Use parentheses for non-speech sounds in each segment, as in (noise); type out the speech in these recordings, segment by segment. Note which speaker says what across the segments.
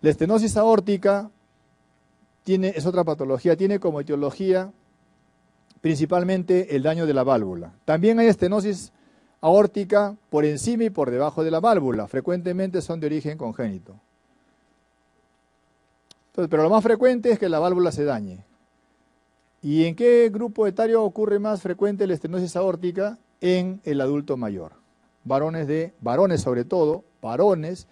Speaker 1: La estenosis aórtica tiene, es otra patología, tiene como etiología principalmente el daño de la válvula. También hay estenosis aórtica por encima y por debajo de la válvula. Frecuentemente son de origen congénito. pero lo más frecuente es que la válvula se dañe. ¿Y en qué grupo etario ocurre más frecuente la estenosis aórtica? En el adulto mayor. Varones de, varones sobre todo, varones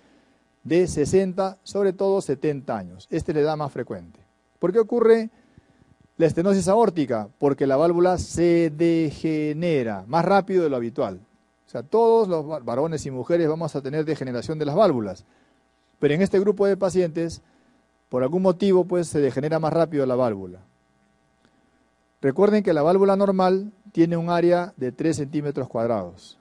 Speaker 1: de 60, sobre todo 70 años. Este le da más frecuente. ¿Por qué ocurre la estenosis aórtica? Porque la válvula se degenera más rápido de lo habitual. O sea, todos los varones y mujeres vamos a tener degeneración de las válvulas. Pero en este grupo de pacientes, por algún motivo, pues se degenera más rápido la válvula. Recuerden que la válvula normal tiene un área de 3 centímetros cuadrados.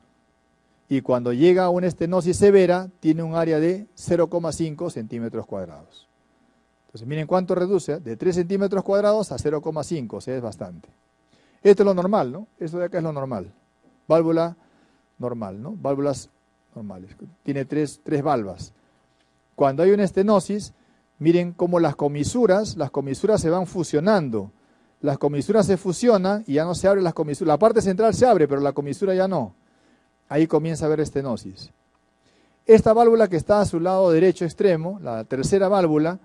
Speaker 1: Y cuando llega a una estenosis severa, tiene un área de 0,5 centímetros cuadrados. Entonces, miren cuánto reduce, de 3 centímetros cuadrados a 0,5, o sea, es bastante. Esto es lo normal, ¿no? Esto de acá es lo normal. Válvula normal, ¿no? Válvulas normales. Tiene tres, tres valvas. Cuando hay una estenosis, miren cómo las comisuras, las comisuras se van fusionando. Las comisuras se fusionan y ya no se abren las comisuras. La parte central se abre, pero la comisura ya no. Ahí comienza a haber estenosis. Esta válvula que está a su lado derecho extremo, la tercera válvula,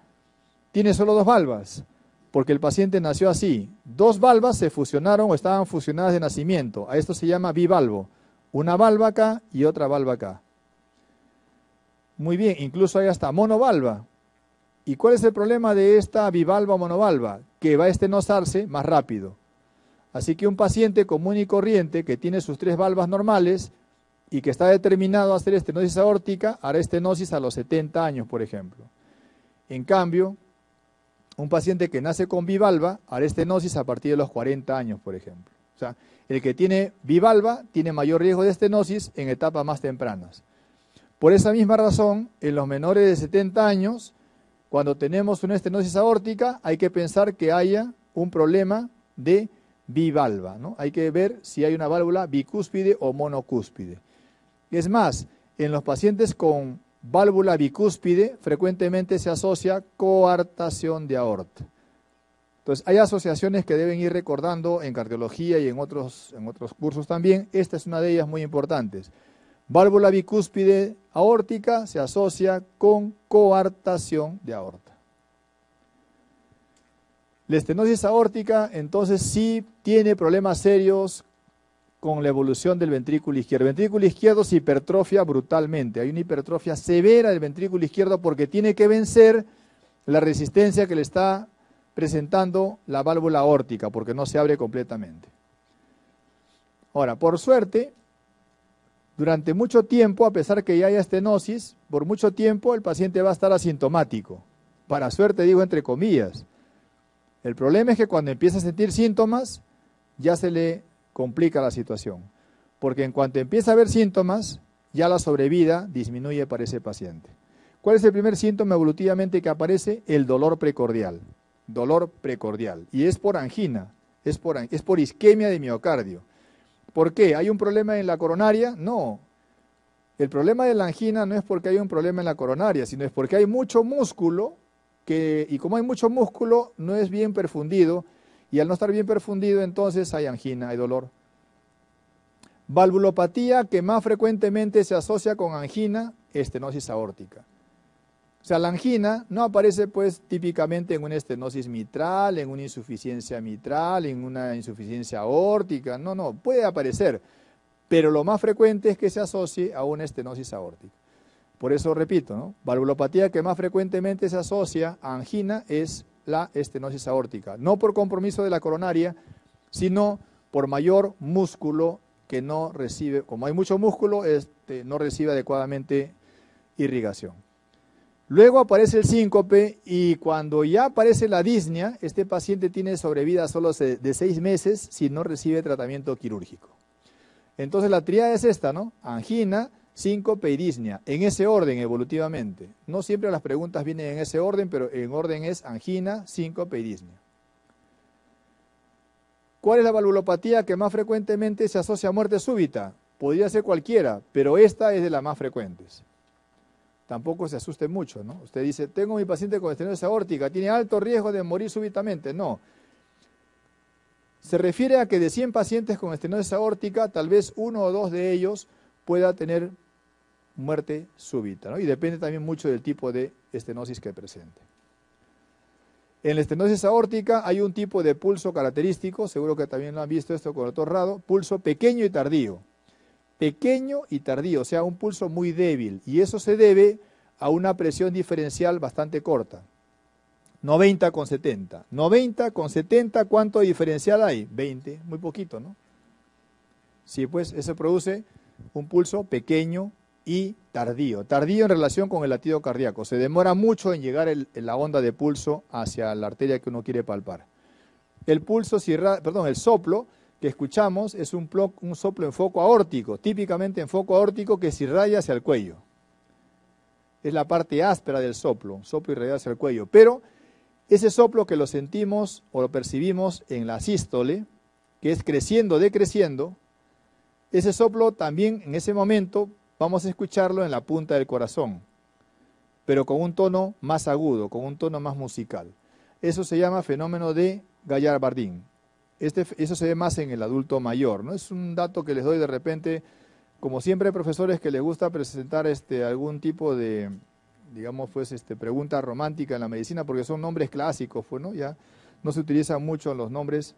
Speaker 1: tiene solo dos valvas, porque el paciente nació así. Dos valvas se fusionaron o estaban fusionadas de nacimiento. A esto se llama bivalvo. Una valva acá y otra valva acá. Muy bien, incluso hay hasta monovalva. ¿Y cuál es el problema de esta bivalva o monovalva? Que va a estenosarse más rápido. Así que un paciente común y corriente que tiene sus tres valvas normales y que está determinado a hacer estenosis aórtica, hará estenosis a los 70 años, por ejemplo. En cambio, un paciente que nace con bivalva hará estenosis a partir de los 40 años, por ejemplo. O sea, el que tiene bivalva tiene mayor riesgo de estenosis en etapas más tempranas. Por esa misma razón, en los menores de 70 años, cuando tenemos una estenosis aórtica, hay que pensar que haya un problema de bivalva. ¿no? Hay que ver si hay una válvula bicúspide o monocúspide. Es más, en los pacientes con válvula bicúspide frecuentemente se asocia coartación de aorta. Entonces, hay asociaciones que deben ir recordando en cardiología y en otros, en otros cursos también. Esta es una de ellas muy importantes. Válvula bicúspide aórtica se asocia con coartación de aorta. La estenosis aórtica entonces sí tiene problemas serios con la evolución del ventrículo izquierdo. El ventrículo izquierdo se hipertrofia brutalmente. Hay una hipertrofia severa del ventrículo izquierdo porque tiene que vencer la resistencia que le está presentando la válvula aórtica porque no se abre completamente. Ahora, por suerte, durante mucho tiempo, a pesar que ya haya estenosis, por mucho tiempo el paciente va a estar asintomático. Para suerte digo entre comillas. El problema es que cuando empieza a sentir síntomas, ya se le complica la situación. Porque en cuanto empieza a haber síntomas, ya la sobrevida disminuye para ese paciente. ¿Cuál es el primer síntoma evolutivamente que aparece? El dolor precordial dolor precordial. Y es por angina, es por, es por isquemia de miocardio. ¿Por qué? ¿Hay un problema en la coronaria? No. El problema de la angina no es porque hay un problema en la coronaria, sino es porque hay mucho músculo que, y como hay mucho músculo, no es bien perfundido, y al no estar bien perfundido, entonces hay angina, hay dolor. Valvulopatía que más frecuentemente se asocia con angina, estenosis aórtica. O sea, la angina no aparece pues típicamente en una estenosis mitral, en una insuficiencia mitral, en una insuficiencia aórtica, no, no, puede aparecer, pero lo más frecuente es que se asocie a una estenosis aórtica. Por eso repito, ¿no? valvulopatía que más frecuentemente se asocia a angina es la estenosis aórtica, no por compromiso de la coronaria, sino por mayor músculo que no recibe, como hay mucho músculo, este, no recibe adecuadamente irrigación. Luego aparece el síncope y cuando ya aparece la disnea, este paciente tiene sobrevida solo de seis meses si no recibe tratamiento quirúrgico. Entonces la tríada es esta, ¿no? Angina, síncope y disnea, en ese orden evolutivamente. No siempre las preguntas vienen en ese orden, pero en orden es angina, síncope y disnea. ¿Cuál es la valvulopatía que más frecuentemente se asocia a muerte súbita? Podría ser cualquiera, pero esta es de las más frecuentes. tampoco se asuste mucho, ¿no? Usted dice, tengo mi paciente con estenosis aórtica, tiene alto riesgo de morir súbitamente. No. Se refiere a que de 100 pacientes con estenosis aórtica, tal vez uno o dos de ellos pueda tener muerte súbita, ¿no? Y depende también mucho del tipo de estenosis que presente. En la estenosis aórtica hay un tipo de pulso característico, seguro que también lo han visto esto con el doctor Rado, pulso pequeño y tardío. Pequeño y tardío, o sea, un pulso muy débil. Y eso se debe a una presión diferencial bastante corta. 90 con 70. 90 con 70, ¿cuánto diferencial hay? 20, muy poquito, ¿no? Sí, pues eso produce un pulso pequeño y tardío. Tardío en relación con el latido cardíaco. Se demora mucho en llegar la onda de pulso hacia la arteria que uno quiere palpar. El pulso, perdón, el soplo que escuchamos es un, soplo en foco aórtico, típicamente en foco aórtico que se irradia hacia el cuello. Es la parte áspera del soplo, soplo irradiado hacia el cuello. Pero ese soplo que lo sentimos o lo percibimos en la sístole, que es creciendo, decreciendo, ese soplo también en ese momento vamos a escucharlo en la punta del corazón, pero con un tono más agudo, con un tono más musical. Eso se llama fenómeno de Gallard-Bardin. Este, eso se ve más en el adulto mayor. ¿no? Es un dato que les doy de repente, como siempre hay profesores que les gusta presentar este, algún tipo de, digamos, pues, este, pregunta romántica en la medicina, porque son nombres clásicos, pues, ¿no? Ya no se utilizan mucho los nombres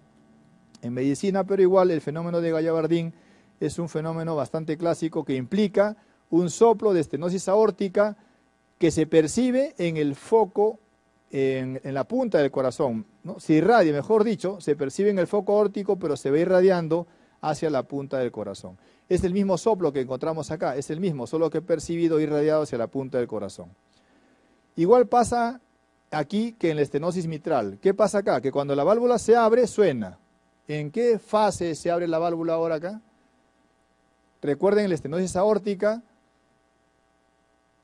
Speaker 1: en medicina, pero igual el fenómeno de Gallard-Bardin es un fenómeno bastante clásico que implica un soplo de estenosis aórtica que se percibe en el foco, en, la punta del corazón. ¿no? Se irradia, mejor dicho, se percibe en el foco aórtico, pero se va irradiando hacia la punta del corazón. Es el mismo soplo que encontramos acá, es el mismo, solo que percibido irradiado hacia la punta del corazón. Igual pasa aquí que en la estenosis mitral. ¿Qué pasa acá? Que cuando la válvula se abre, suena. ¿En qué fase se abre la válvula ahora acá? Recuerden, la estenosis aórtica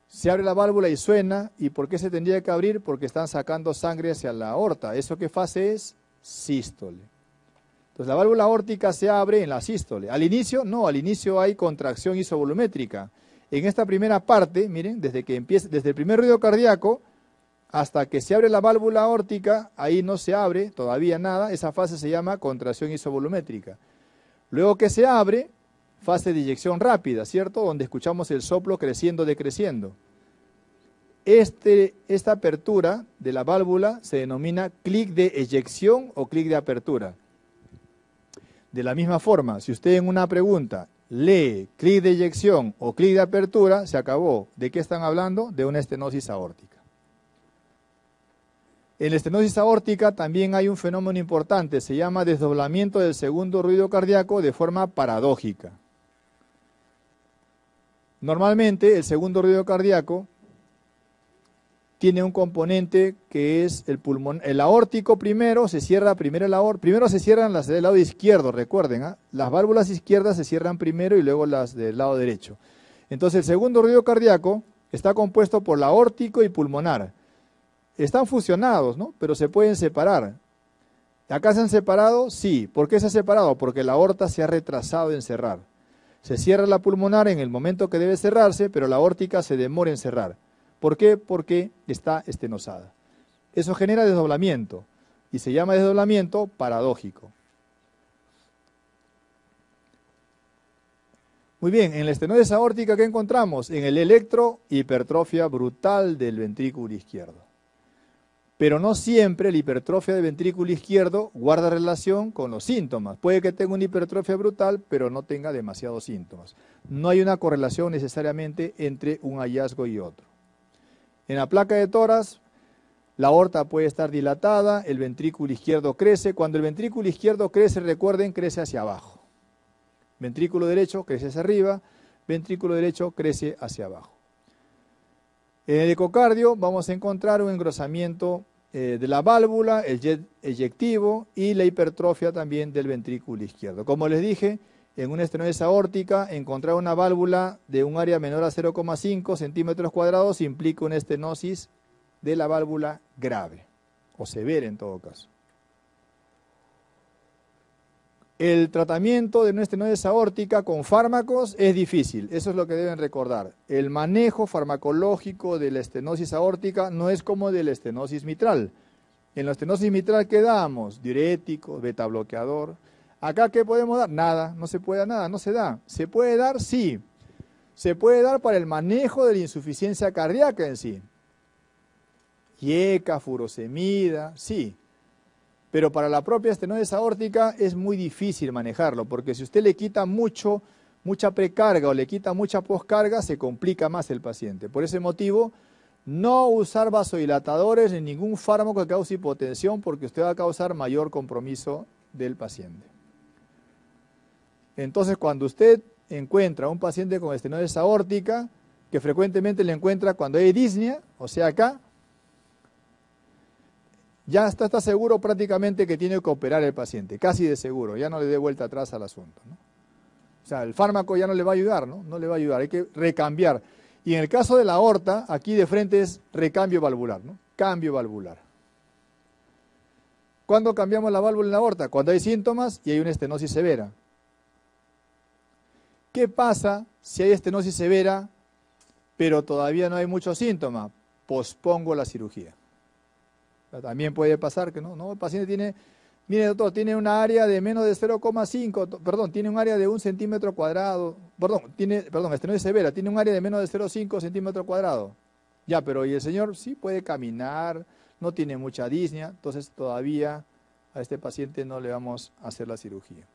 Speaker 1: se abre la válvula y suena. ¿Y por qué se tendría que abrir? Porque están sacando sangre hacia la aorta. ¿Eso qué fase es? Sístole. Entonces la válvula aórtica se abre en la sístole. Al inicio, no, al inicio hay contracción isovolumétrica. En esta primera parte, miren, desde que empieza, desde el primer ruido cardíaco hasta que se abre la válvula aórtica, ahí no se abre todavía nada, esa fase se llama contracción isovolumétrica. Luego que se abre, fase de inyección rápida, ¿cierto? Donde escuchamos el soplo creciendo, decreciendo. Este, esta apertura de la válvula se denomina clic de eyección o clic de apertura. De la misma forma, si usted en una pregunta lee clic de eyección o clic de apertura, se acabó. ¿De qué están hablando? De una estenosis aórtica. En la estenosis aórtica también hay un fenómeno importante, se llama desdoblamiento del segundo ruido cardíaco de forma paradójica. Normalmente el segundo ruido cardíaco tiene un componente que es el pulmón, el aórtico primero se cierra primero el aor, primero se cierran las del lado izquierdo, recuerden, ¿ah? las válvulas izquierdas se cierran primero y luego las del lado derecho. Entonces el segundo ruido cardíaco está compuesto por el aórtico y pulmonar. Están fusionados, ¿no? Pero se pueden separar. ¿Acá se han separado? Sí. ¿Por qué se ha separado? Porque la aorta se ha retrasado en cerrar. Se cierra la pulmonar en el momento que debe cerrarse, pero la aórtica se demora en cerrar. ¿Por qué? Porque está estenosada. Eso genera desdoblamiento y se llama desdoblamiento paradójico. Muy bien, en la estenosis aórtica, ¿qué encontramos? En el electro, hipertrofia brutal del ventrículo izquierdo. Pero no siempre la hipertrofia del ventrículo izquierdo guarda relación con los síntomas. Puede que tenga una hipertrofia brutal, pero no tenga demasiados síntomas. No hay una correlación necesariamente entre un hallazgo y otro. En la placa de toras, la aorta puede estar dilatada, el ventrículo izquierdo crece. Cuando el ventrículo izquierdo crece, recuerden, crece hacia abajo. Ventrículo derecho crece hacia arriba, ventrículo derecho crece hacia abajo. En el ecocardio vamos a encontrar un engrosamiento eh, de la válvula, el jet eyectivo y la hipertrofia también del ventrículo izquierdo. Como les dije, en una estenosis aórtica, encontrar una válvula de un área menor a 0,5 centímetros cuadrados implica una estenosis de la válvula grave o severa en todo caso. El tratamiento de una estenosis aórtica con fármacos es difícil, eso es lo que deben recordar. El manejo farmacológico de la estenosis aórtica no es como de la estenosis mitral. En la estenosis mitral, ¿qué damos? Diurético, beta bloqueador. Acá, ¿qué podemos dar? Nada, no se puede dar nada, no se da. ¿Se puede dar? Sí. Se puede dar para el manejo de la insuficiencia cardíaca en sí. Yeca, furosemida, sí. Pero para la propia estenosis aórtica es muy difícil manejarlo, porque si usted le quita mucho, mucha precarga o le quita mucha poscarga, se complica más el paciente. Por ese motivo, no usar vasodilatadores ni ningún fármaco que cause hipotensión, porque usted va a causar mayor compromiso del paciente. Entonces, cuando usted encuentra un paciente con estenosis aórtica, que frecuentemente le encuentra cuando hay disnea, o sea acá, ya está, está, seguro prácticamente que tiene que operar el paciente, casi de seguro, ya no le dé vuelta atrás al asunto. O sea, el fármaco ya no le va a ayudar, ¿no? No le va a ayudar, hay que recambiar. Y en el caso de la aorta, aquí de frente es recambio valvular, ¿no? Cambio valvular. ¿Cuándo cambiamos la válvula en la aorta? Cuando hay síntomas y hay una estenosis severa. ¿Qué pasa si hay estenosis severa, pero todavía no hay muchos síntomas? Pospongo la cirugía. También puede pasar que no, no, el paciente tiene, mire doctor, tiene una área de menos de 0,5, perdón, tiene un área de un centímetro cuadrado, perdón, tiene, perdón, este no es severa, tiene un área de menos de 0,5 centímetro cuadrado. Ya, pero y el señor sí puede caminar, no tiene mucha disnea, entonces todavía a este paciente no le vamos a hacer la cirugía.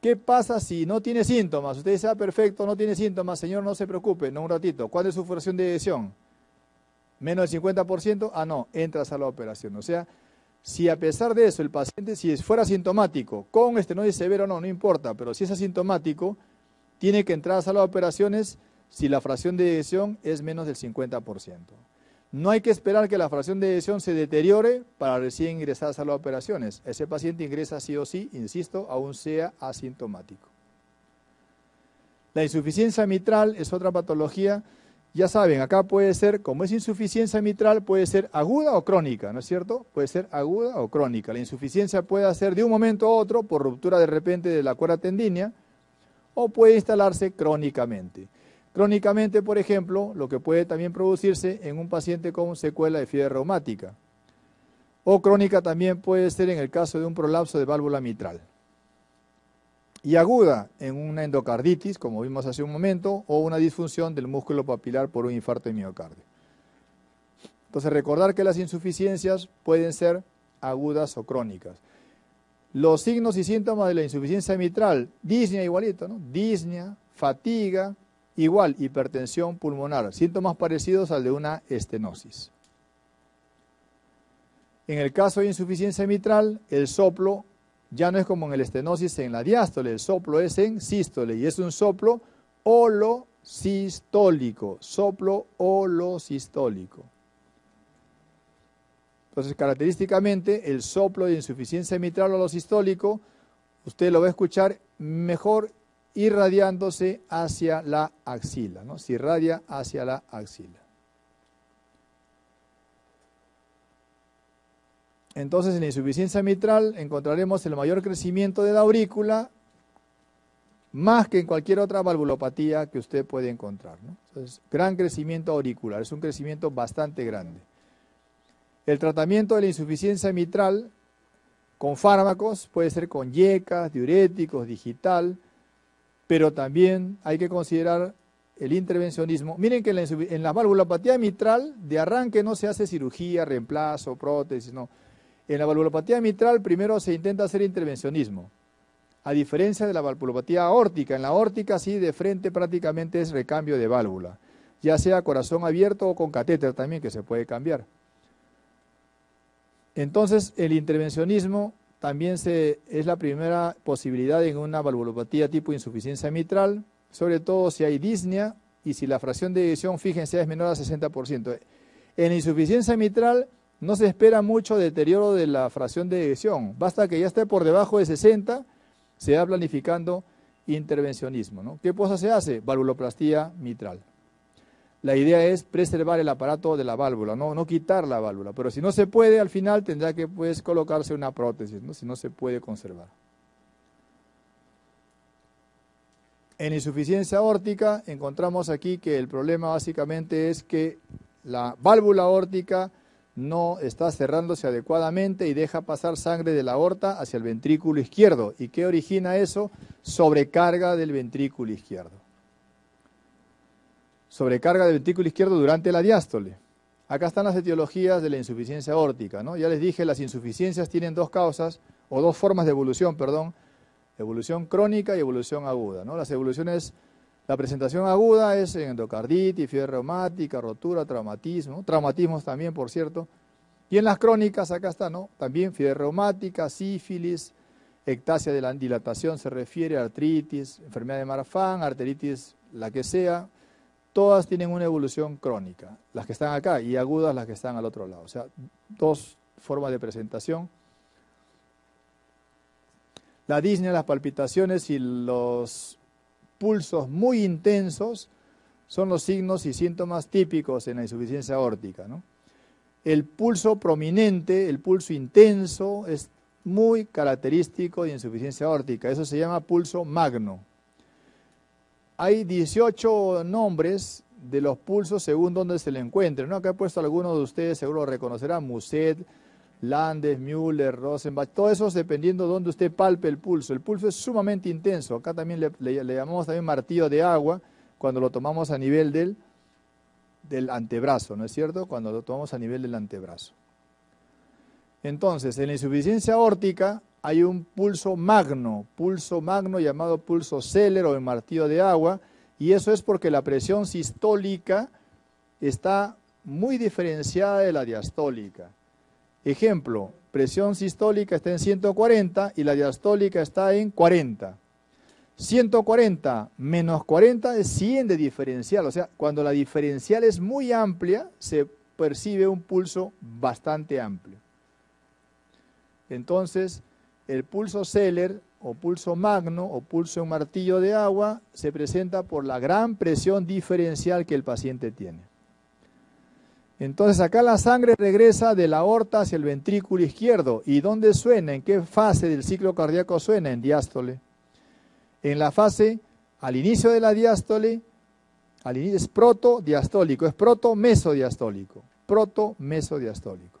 Speaker 1: ¿Qué pasa si no tiene síntomas? Usted dice, ah, perfecto, no tiene síntomas, señor, no se preocupe, no un ratito. ¿Cuál es su fracción de eyección? Menos del 50%, ah, no, entras a la operación. O sea, si a pesar de eso el paciente, si fuera asintomático, con estenosis severo no, no importa, pero si es asintomático, tiene que entrar a las operaciones si la fracción de eyección es menos del 50%. No hay que esperar que la fracción de eyección se deteriore para recién ingresar a las operaciones. Ese paciente ingresa sí o sí, insisto, aún sea asintomático. La insuficiencia mitral es otra patología ya saben, acá puede ser, como es insuficiencia mitral, puede ser aguda o crónica, ¿no es cierto? Puede ser aguda o crónica. La insuficiencia puede ser de un momento a otro por ruptura de repente de la cuerda tendínea o puede instalarse crónicamente. Crónicamente, por ejemplo, lo que puede también producirse en un paciente con secuela de fiebre reumática. O crónica también puede ser en el caso de un prolapso de válvula mitral y aguda en una endocarditis, como vimos hace un momento, o una disfunción del músculo papilar por un infarto de miocardio. Entonces, recordar que las insuficiencias pueden ser agudas o crónicas. Los signos y síntomas de la insuficiencia mitral, disnea igualito, ¿no? Disnea, fatiga, igual, hipertensión pulmonar, síntomas parecidos al de una estenosis. En el caso de insuficiencia mitral, el soplo ya no es como en el estenosis en la diástole, el soplo es en sístole y es un soplo holosistólico, soplo holosistólico. Entonces, característicamente, el soplo de insuficiencia mitral holosistólico, usted lo va a escuchar mejor irradiándose hacia la axila, ¿no? Se irradia hacia la axila. Entonces, en la insuficiencia mitral encontraremos el mayor crecimiento de la aurícula más que en cualquier otra valvulopatía que usted puede encontrar. Entonces, gran crecimiento auricular, es un crecimiento bastante grande. El tratamiento de la insuficiencia mitral con fármacos puede ser con yecas, diuréticos, digital, pero también hay que considerar el intervencionismo. Miren que en la, en la valvulopatía mitral de arranque no se hace cirugía, reemplazo, prótesis, no en la valvulopatía mitral primero se intenta hacer intervencionismo, a diferencia de la valvulopatía aórtica. En la aórtica sí de frente prácticamente es recambio de válvula, ya sea corazón abierto o con catéter también que se puede cambiar. Entonces el intervencionismo también se, es la primera posibilidad en una valvulopatía tipo insuficiencia mitral, sobre todo si hay disnea y si la fracción de eyección, fíjense, es menor a 60%. En insuficiencia mitral no se espera mucho deterioro de la fracción de eyección. Basta que ya esté por debajo de 60, se va planificando intervencionismo. ¿no? ¿Qué cosa se hace? Valvuloplastía mitral. La idea es preservar el aparato de la válvula, no, quitar la válvula. Pero si no se puede, al final tendrá que pues, colocarse una prótesis, si no se puede conservar. En insuficiencia aórtica encontramos aquí que el problema básicamente es que la válvula aórtica no está cerrándose adecuadamente y deja pasar sangre de la aorta hacia el ventrículo izquierdo. ¿Y qué origina eso? Sobrecarga del ventrículo izquierdo. Sobrecarga del ventrículo izquierdo durante la diástole. Acá están las etiologías de la insuficiencia aórtica. ¿no? Ya les dije, las insuficiencias tienen dos causas, o dos formas de evolución, perdón, evolución crónica y evolución aguda. ¿no? Las evoluciones, la presentación aguda es endocarditis, fiebre reumática, rotura, traumatismo, traumatismos también, por cierto. Y en las crónicas, acá está, ¿no? También fiebre reumática, sífilis, ectasia de la dilatación se refiere, artritis, enfermedad de Marfan, arteritis, la que sea, todas tienen una evolución crónica, las que están acá, y agudas las que están al otro lado. O sea, dos formas de presentación la disnea, las palpitaciones y los pulsos muy intensos son los signos y síntomas típicos en la insuficiencia aórtica. El pulso prominente, el pulso intenso, es muy característico de insuficiencia aórtica. Eso se llama pulso magno. Hay 18 nombres de los pulsos según donde se le encuentre. ¿no? Acá he puesto algunos de ustedes, seguro reconocerán, Muset, Landes, Müller, Rosenbach, todo eso dependiendo de dónde usted palpe el pulso. El pulso es sumamente intenso. Acá también le, llamamos también martillo de agua cuando lo tomamos a nivel del, del antebrazo, ¿no es cierto? Cuando lo tomamos a nivel del antebrazo. Entonces, en la insuficiencia órtica hay un pulso magno, pulso magno llamado pulso Seller o el martillo de agua, y eso es porque la presión sistólica está muy diferenciada de la diastólica. Ejemplo, presión sistólica está en 140 y la diastólica está en 40. 140 menos 40 es 100 de diferencial, o sea, cuando la diferencial es muy amplia, se percibe un pulso bastante amplio. Entonces, el pulso Seller o pulso magno o pulso martillo de agua se presenta por la gran presión diferencial que el paciente tiene. Entonces acá la sangre regresa de la aorta hacia el ventrículo izquierdo. ¿Y dónde suena? ¿En qué fase del ciclo cardíaco suena? En diástole. En la fase, al inicio de la diástole, es protodiastólico, es proto-mesodiastólico. Proto-mesodiastólico.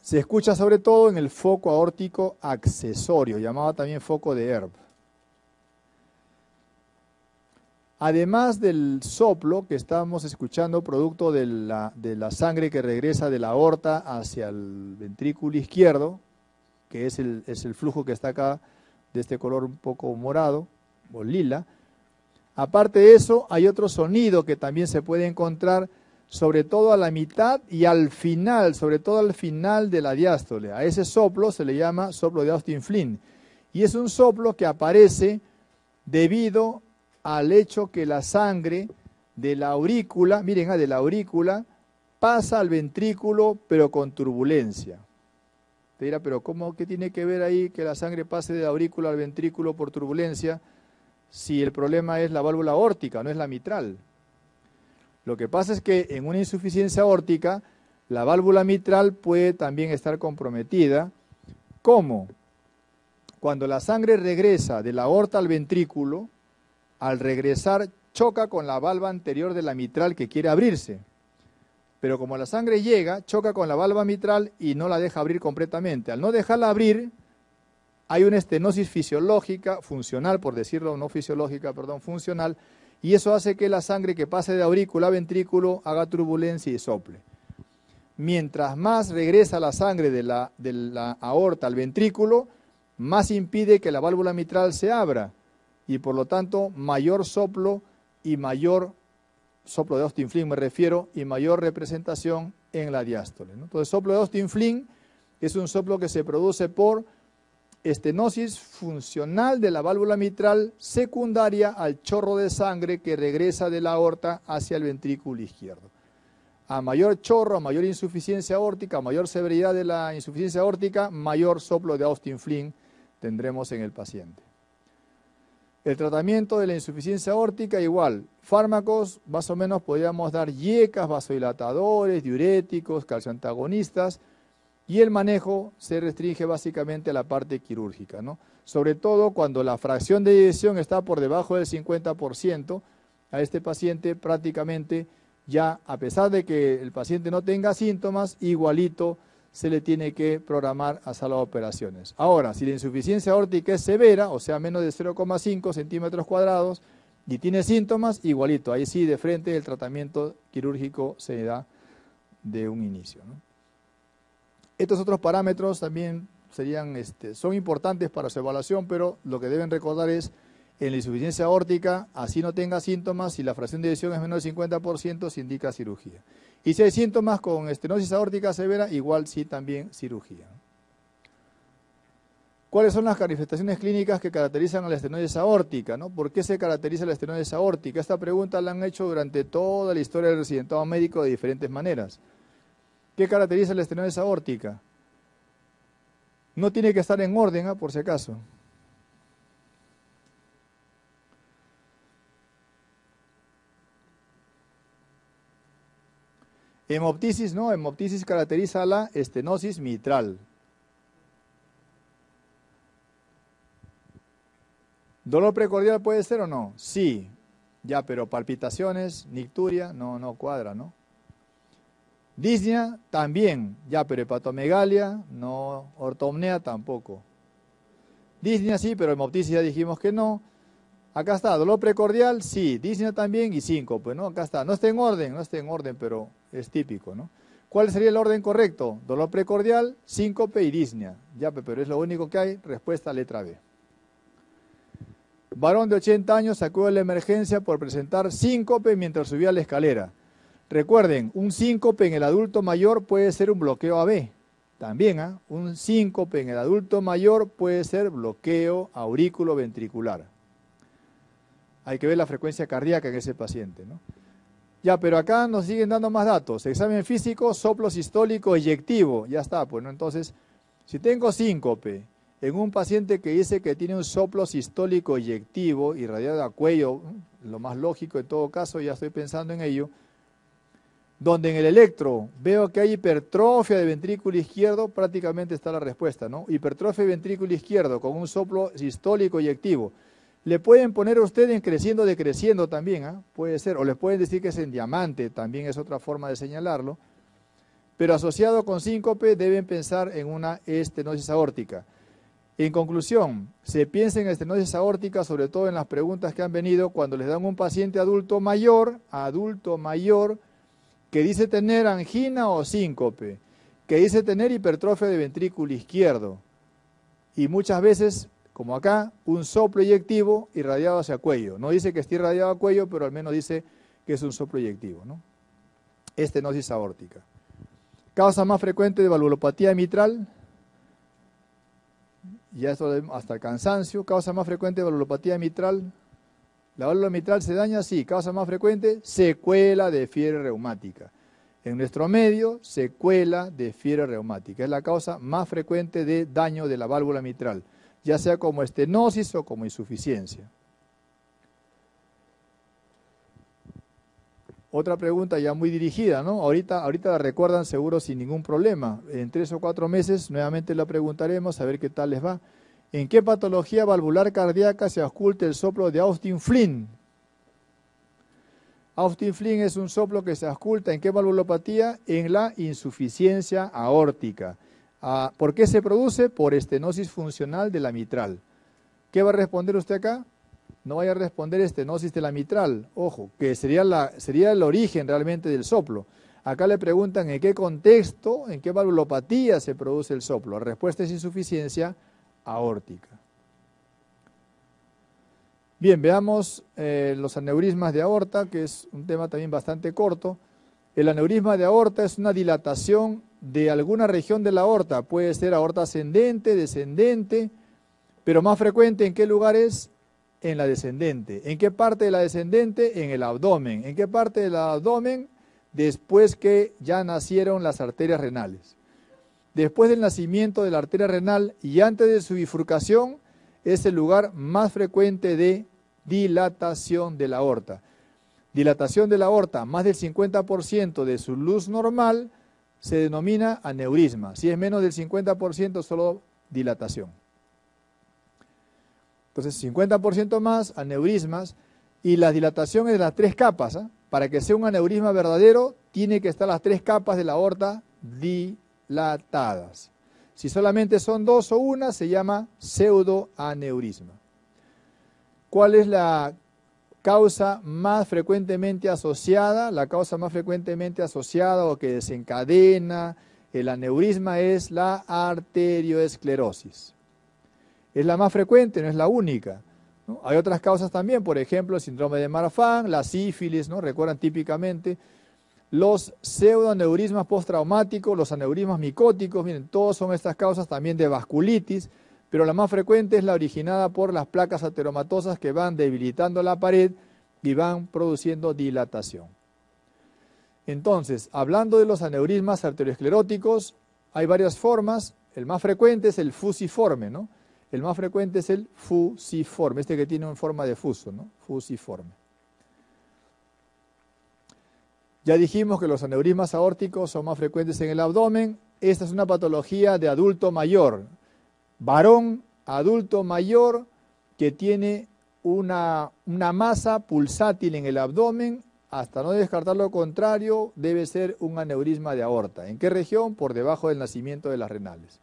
Speaker 1: Se escucha sobre todo en el foco aórtico accesorio, llamado también foco de Herb. Además del soplo que estamos escuchando, producto de la, sangre que regresa de la aorta hacia el ventrículo izquierdo, que es el, es el flujo que está acá de este color un poco morado o lila, aparte de eso hay otro sonido que también se puede encontrar sobre todo a la mitad y al final, sobre todo al final de la diástole. A ese soplo se le llama soplo de Austin Flynn. Y es un soplo que aparece debido al hecho que la sangre de la aurícula, miren, ah, de la aurícula, pasa al ventrículo, pero con turbulencia. Te dirá, pero ¿cómo, qué tiene que ver ahí que la sangre pase de la aurícula al ventrículo por turbulencia si el problema es la válvula aórtica, no es la mitral? Lo que pasa es que en una insuficiencia aórtica, la válvula mitral puede también estar comprometida. ¿Cómo? Cuando la sangre regresa de la aorta al ventrículo, al regresar choca con la valva anterior de la mitral que quiere abrirse. Pero como la sangre llega, choca con la valva mitral y no la deja abrir completamente. Al no dejarla abrir, hay una estenosis fisiológica, funcional, por decirlo, no fisiológica, perdón, funcional, y eso hace que la sangre que pase de aurícula a ventrículo haga turbulencia y sople. Mientras más regresa la sangre de la, de la aorta al ventrículo, más impide que la válvula mitral se abra y por lo tanto mayor soplo y mayor soplo de Austin Flynn me refiero y mayor representación en la diástole. Entonces, soplo de Austin Flynn es un soplo que se produce por estenosis funcional de la válvula mitral secundaria al chorro de sangre que regresa de la aorta hacia el ventrículo izquierdo. A mayor chorro, a mayor insuficiencia aórtica, a mayor severidad de la insuficiencia aórtica, mayor soplo de Austin Flynn tendremos en el paciente. El tratamiento de la insuficiencia aórtica igual, fármacos más o menos podríamos dar yecas, vasodilatadores, diuréticos, calcioantagonistas y el manejo se restringe básicamente a la parte quirúrgica, ¿no? Sobre todo cuando la fracción de eyección está por debajo del 50%, a este paciente prácticamente ya, a pesar de que el paciente no tenga síntomas, igualito se le tiene que programar a sala de operaciones. Ahora, si la insuficiencia aórtica es severa, o sea, menos de 0,5 centímetros cuadrados, y tiene síntomas, igualito, ahí sí de frente el tratamiento quirúrgico se da de un inicio. Estos otros parámetros también serían, este, son importantes para su evaluación, pero lo que deben recordar es en la insuficiencia aórtica, así no tenga síntomas, si la fracción de eyección es menor del 50%, se indica cirugía. Y si hay síntomas con estenosis aórtica severa, igual sí también cirugía. ¿Cuáles son las manifestaciones clínicas que caracterizan a la estenosis aórtica? ¿no? ¿Por qué se caracteriza la estenosis aórtica? Esta pregunta la han hecho durante toda la historia del residentado médico de diferentes maneras. ¿Qué caracteriza la estenosis aórtica? No tiene que estar en orden, ¿ah? por si acaso. Hemoptisis, no, hemoptisis caracteriza la estenosis mitral. ¿Dolor precordial puede ser o no? Sí, ya, pero palpitaciones, nicturia, no, no cuadra, ¿no? Disnea también, ya, pero hepatomegalia, no, ortomnea tampoco. Disnea sí, pero hemoptisis ya dijimos que no. Acá está, dolor precordial, sí, disnea también y cinco, pues no, acá está. No está en orden, no está en orden, pero es típico, ¿no? ¿Cuál sería el orden correcto? Dolor precordial, síncope y disnea. Ya, pero es lo único que hay. Respuesta letra B. Varón de 80 años sacó de la emergencia por presentar síncope mientras subía la escalera. Recuerden, un síncope en el adulto mayor puede ser un bloqueo AB. También, ¿ah? un síncope en el adulto mayor puede ser bloqueo aurículo ventricular. Hay que ver la frecuencia cardíaca en ese paciente. ¿no? Ya, pero acá nos siguen dando más datos. Examen físico, soplo sistólico eyectivo. Ya está, pues, ¿no? Entonces, si tengo síncope en un paciente que dice que tiene un soplo sistólico eyectivo irradiado a cuello, lo más lógico en todo caso, ya estoy pensando en ello, donde en el electro veo que hay hipertrofia de ventrículo izquierdo, prácticamente está la respuesta, ¿no? Hipertrofia de ventrículo izquierdo con un soplo sistólico eyectivo. Le pueden poner a usted en creciendo, decreciendo también, ¿ah? puede ser, o le pueden decir que es en diamante, también es otra forma de señalarlo, pero asociado con síncope deben pensar en una estenosis aórtica. En conclusión, se piensa en estenosis aórtica sobre todo en las preguntas que han venido cuando les dan un paciente adulto mayor, adulto mayor, que dice tener angina o síncope, que dice tener hipertrofia de ventrículo izquierdo. Y muchas veces, como acá, un soplo eyectivo irradiado hacia cuello. No dice que esté irradiado a cuello, pero al menos dice que es un soplo eyectivo. ¿no? Estenosis aórtica. Causa más frecuente de valvulopatía mitral, ya esto hasta el cansancio, causa más frecuente valvulopatía mitral. La válvula mitral se daña, sí, causa más frecuente secuela de fiebre reumática. En nuestro medio, secuela de fiebre reumática. Es la causa más frecuente de daño de la válvula mitral, ya sea como estenosis o como insuficiencia. Otra pregunta ya muy dirigida, ¿no? Ahorita, ahorita la recuerdan seguro sin ningún problema. En tres o cuatro meses nuevamente la preguntaremos a ver qué tal les va. ¿En qué patología valvular cardíaca se oculta el soplo de Austin Flynn? Austin Flynn es un soplo que se oculta en qué valvulopatía? En la insuficiencia aórtica. Ah, ¿Por qué se produce? Por estenosis funcional de la mitral. ¿Qué va a responder usted acá? no vaya a responder estenosis de la mitral, ojo, que sería, la, sería el origen realmente del soplo. Acá le preguntan en qué contexto, en qué valvulopatía se produce el soplo. La respuesta es insuficiencia aórtica. Bien, veamos eh, los aneurismas de aorta, que es un tema también bastante corto. El aneurisma de aorta es una dilatación de alguna región de la aorta. Puede ser aorta ascendente, descendente, pero más frecuente en qué lugares? en la descendente. ¿En qué parte de la descendente? En el abdomen. ¿En qué parte del abdomen? Después que ya nacieron las arterias renales. Después del nacimiento de la arteria renal y antes de su bifurcación, es el lugar más frecuente de dilatación de la aorta. Dilatación de la aorta, más del 50% de su luz normal, se denomina aneurisma. Si es menos del 50%, solo dilatación. Entonces, 50% más aneurismas y la dilatación es de las tres capas. ¿ah? Para que sea un aneurisma verdadero, tiene que estar las tres capas de la aorta dilatadas. Si solamente son dos o una, se llama pseudoaneurisma. ¿Cuál es la causa más frecuentemente asociada? La causa más frecuentemente asociada o que desencadena el aneurisma es la arterioesclerosis. Es la más frecuente, no es la única. Hay otras causas también, por ejemplo, el síndrome de Marfan, la sífilis, ¿no? Recuerdan típicamente los pseudoaneurismas postraumáticos, los aneurismas micóticos, miren, todos son estas causas también de vasculitis, pero la más frecuente es la originada por las placas ateromatosas que van debilitando la pared y van produciendo dilatación. Entonces, hablando de los aneurismas arterioscleróticos, hay varias formas, el más frecuente es el fusiforme, ¿no? El más frecuente es el fusiforme, este que tiene una forma de fuso, ¿no? Fusiforme. Ya dijimos que los aneurismas aórticos son más frecuentes en el abdomen. Esta es una patología de adulto mayor, varón adulto mayor que tiene una, una masa pulsátil en el abdomen. Hasta no descartar lo contrario, debe ser un aneurisma de aorta. ¿En qué región? Por debajo del nacimiento de las renales.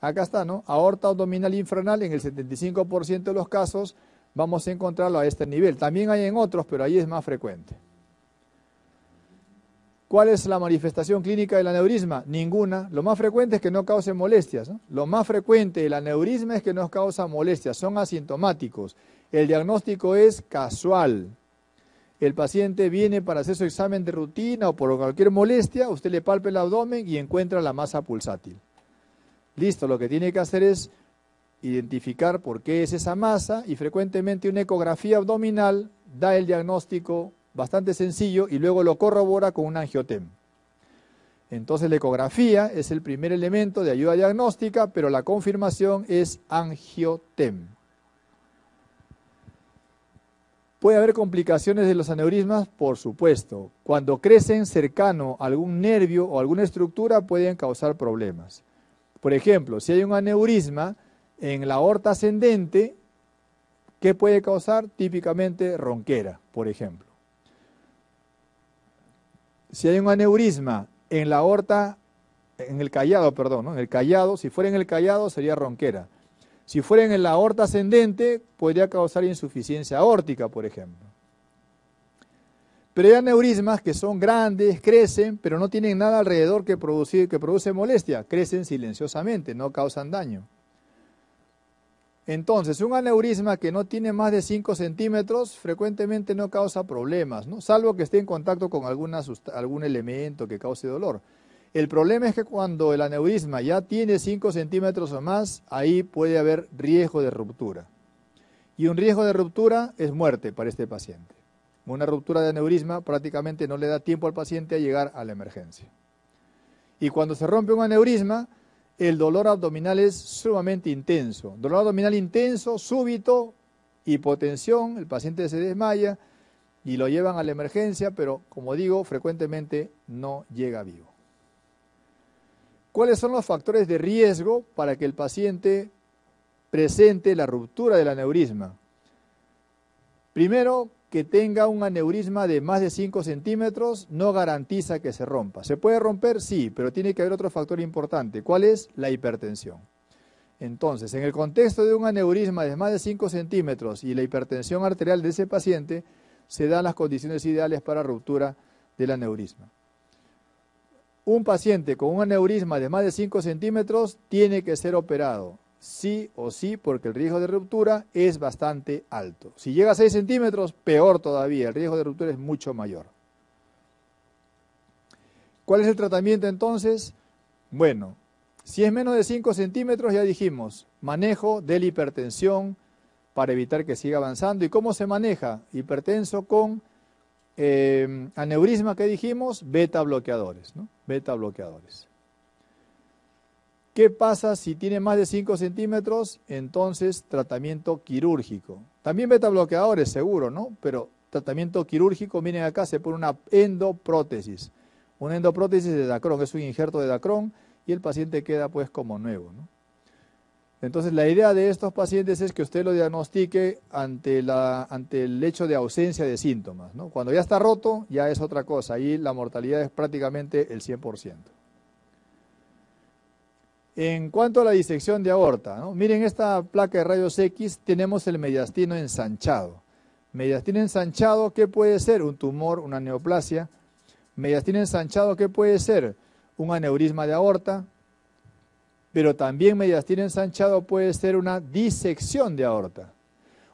Speaker 1: Acá está, ¿no? Aorta abdominal infranal, en el 75% de los casos vamos a encontrarlo a este nivel. También hay en otros, pero ahí es más frecuente. ¿Cuál es la manifestación clínica del aneurisma? Ninguna. Lo más frecuente es que no cause molestias. Lo más frecuente del aneurisma es que no causa molestias, son asintomáticos. El diagnóstico es casual. El paciente viene para hacer su examen de rutina o por cualquier molestia, usted le palpa el abdomen y encuentra la masa pulsátil. Listo, lo que tiene que hacer es identificar por qué es esa masa y frecuentemente una ecografía abdominal da el diagnóstico bastante sencillo y luego lo corrobora con un angiotem. Entonces la ecografía es el primer elemento de ayuda diagnóstica, pero la confirmación es angiotem. ¿Puede haber complicaciones de los aneurismas? Por supuesto. Cuando crecen cercano a algún nervio o alguna estructura pueden causar problemas. Por ejemplo, si hay un aneurisma en la aorta ascendente, ¿qué puede causar? Típicamente ronquera, por ejemplo. Si hay un aneurisma en la aorta, en el callado, perdón, en el callado, si fuera en el callado sería ronquera. Si fuera en la aorta ascendente, podría causar insuficiencia aórtica, por ejemplo. Pero hay aneurismas que son grandes, crecen, pero no tienen nada alrededor que, producir, que produce molestia. Crecen silenciosamente, no causan daño. Entonces, un aneurisma que no tiene más de 5 centímetros frecuentemente no causa problemas, salvo que esté en contacto con algún elemento que cause dolor. El problema es que cuando el aneurisma ya tiene 5 centímetros o más, ahí puede haber riesgo de ruptura. Y un riesgo de ruptura es muerte para este paciente. Una ruptura de aneurisma prácticamente no le da tiempo al paciente a llegar a la emergencia. Y cuando se rompe un aneurisma, el dolor abdominal es sumamente intenso. Dolor abdominal intenso, súbito, hipotensión, el paciente se desmaya y lo llevan a la emergencia, pero como digo, frecuentemente no llega vivo. ¿Cuáles son los factores de riesgo para que el paciente presente la ruptura del aneurisma? Primero, que tenga un aneurisma de más de 5 centímetros no garantiza que se rompa. ¿Se puede romper? Sí, pero tiene que haber otro factor importante. ¿Cuál es? La hipertensión. Entonces, en el contexto de un aneurisma de más de 5 centímetros y la hipertensión arterial de ese paciente, se dan las condiciones ideales para ruptura del aneurisma. Un paciente con un aneurisma de más de 5 centímetros tiene que ser operado sí o sí, porque el riesgo de ruptura es bastante alto. Si llega a 6 centímetros, peor todavía, el riesgo de ruptura es mucho mayor. ¿Cuál es el tratamiento entonces? Bueno, si es menos de 5 centímetros, ya dijimos, manejo de la hipertensión para evitar que siga avanzando. ¿Y cómo se maneja? Hipertenso con eh, aneurisma que dijimos, beta bloqueadores, ¿no? Beta bloqueadores. ¿Qué pasa si tiene más de 5 centímetros? Entonces, tratamiento quirúrgico. También beta bloqueadores, seguro, ¿no? Pero tratamiento quirúrgico, miren acá, se pone una endoprótesis. una endoprótesis de Dacron, es un injerto de Dacron y el paciente queda pues como nuevo. Entonces la idea de estos pacientes es que usted lo diagnostique ante, el hecho de ausencia de síntomas. Cuando ya está roto ya es otra cosa, ahí la mortalidad es prácticamente el 100%. En cuanto a la disección de aorta, miren esta placa de rayos X, tenemos el mediastino ensanchado. Mediastino ensanchado, ¿qué puede ser? Un tumor, una neoplasia. Mediastino ensanchado, ¿qué puede ser? Un aneurisma de aorta. Pero también mediastino ensanchado puede ser una disección de aorta.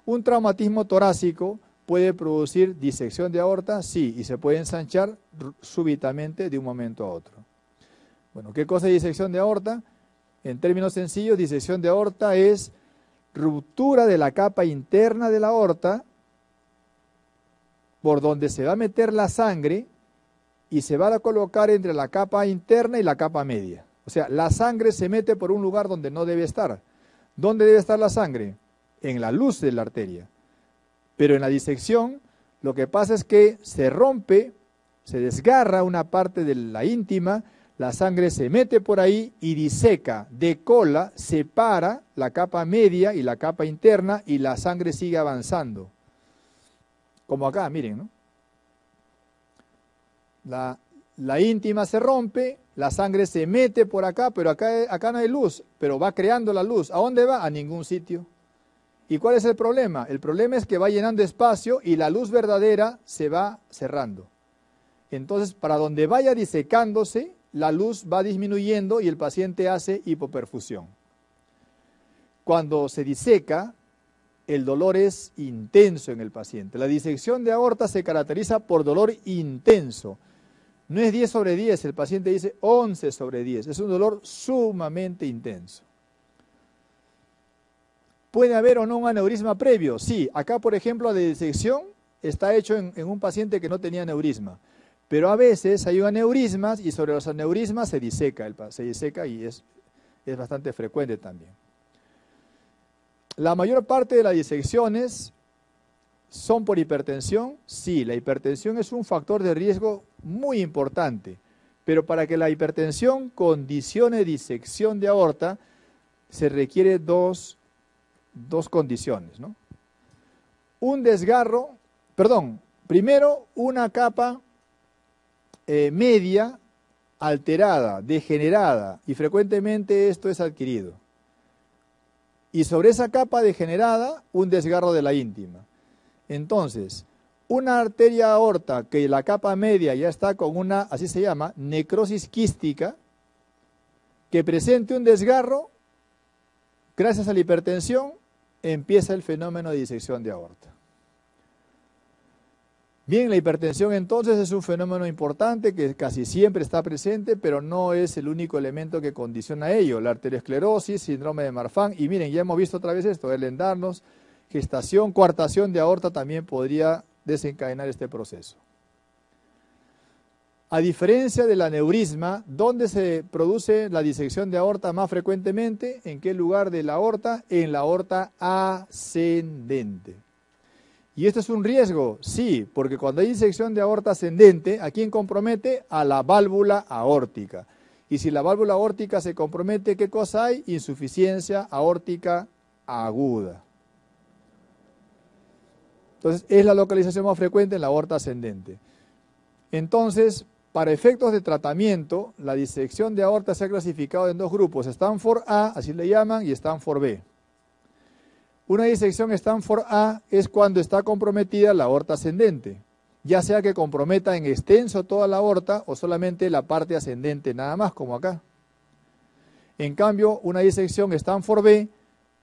Speaker 1: Un traumatismo torácico puede producir disección de aorta, sí, y se puede ensanchar súbitamente de un momento a otro. Bueno, ¿qué cosa es disección de aorta? En términos sencillos, disección de aorta es ruptura de la capa interna de la aorta por donde se va a meter la sangre y se va a colocar entre la capa interna y la capa media. O sea, la sangre se mete por un lugar donde no debe estar. ¿Dónde debe estar la sangre? En la luz de la arteria. Pero en la disección, lo que pasa es que se rompe, se desgarra una parte de la íntima la sangre se mete por ahí y diseca, de cola, separa la capa media y la capa interna y la sangre sigue avanzando. Como acá, miren, ¿no? La, la íntima se rompe, la sangre se mete por acá, pero acá, acá no hay luz, pero va creando la luz. ¿A dónde va? A ningún sitio. ¿Y cuál es el problema? El problema es que va llenando espacio y la luz verdadera se va cerrando. Entonces, para donde vaya disecándose, la luz va disminuyendo y el paciente hace hipoperfusión. Cuando se diseca, el dolor es intenso en el paciente. La disección de aorta se caracteriza por dolor intenso. No es 10 sobre 10, el paciente dice 11 sobre 10. Es un dolor sumamente intenso. ¿Puede haber o no un aneurisma previo? Sí, acá por ejemplo la disección está hecho en, en un paciente que no tenía aneurisma. Pero a veces hay aneurismas y sobre los aneurismas se diseca, el, se diseca y es, es bastante frecuente también. La mayor parte de las disecciones son por hipertensión. Sí, la hipertensión es un factor de riesgo muy importante, pero para que la hipertensión condicione disección de aorta, se requiere dos, dos condiciones. ¿no? Un desgarro, perdón, primero una capa eh, media alterada, degenerada, y frecuentemente esto es adquirido. Y sobre esa capa degenerada, un desgarro de la íntima. Entonces, una arteria aorta que la capa media ya está con una, así se llama, necrosis quística, que presente un desgarro, gracias a la hipertensión, empieza el fenómeno de disección de aorta. Bien, la hipertensión entonces es un fenómeno importante que casi siempre está presente, pero no es el único elemento que condiciona ello. La arteriosclerosis, síndrome de Marfan, y miren, ya hemos visto otra vez esto, el endarnos, gestación, coartación de aorta también podría desencadenar este proceso. A diferencia del aneurisma, ¿dónde se produce la disección de aorta más frecuentemente? ¿En qué lugar de la aorta? En la aorta ascendente. ¿Y esto es un riesgo? Sí, porque cuando hay disección de aorta ascendente, ¿a quién compromete? A la válvula aórtica. Y si la válvula aórtica se compromete, ¿qué cosa hay? Insuficiencia aórtica aguda. Entonces, es la localización más frecuente en la aorta ascendente. Entonces, para efectos de tratamiento, la disección de aorta se ha clasificado en dos grupos, Stanford A, así le llaman, y Stanford B. Una disección Stanford A es cuando está comprometida la aorta ascendente, ya sea que comprometa en extenso toda la aorta o solamente la parte ascendente, nada más como acá. En cambio, una disección Stanford B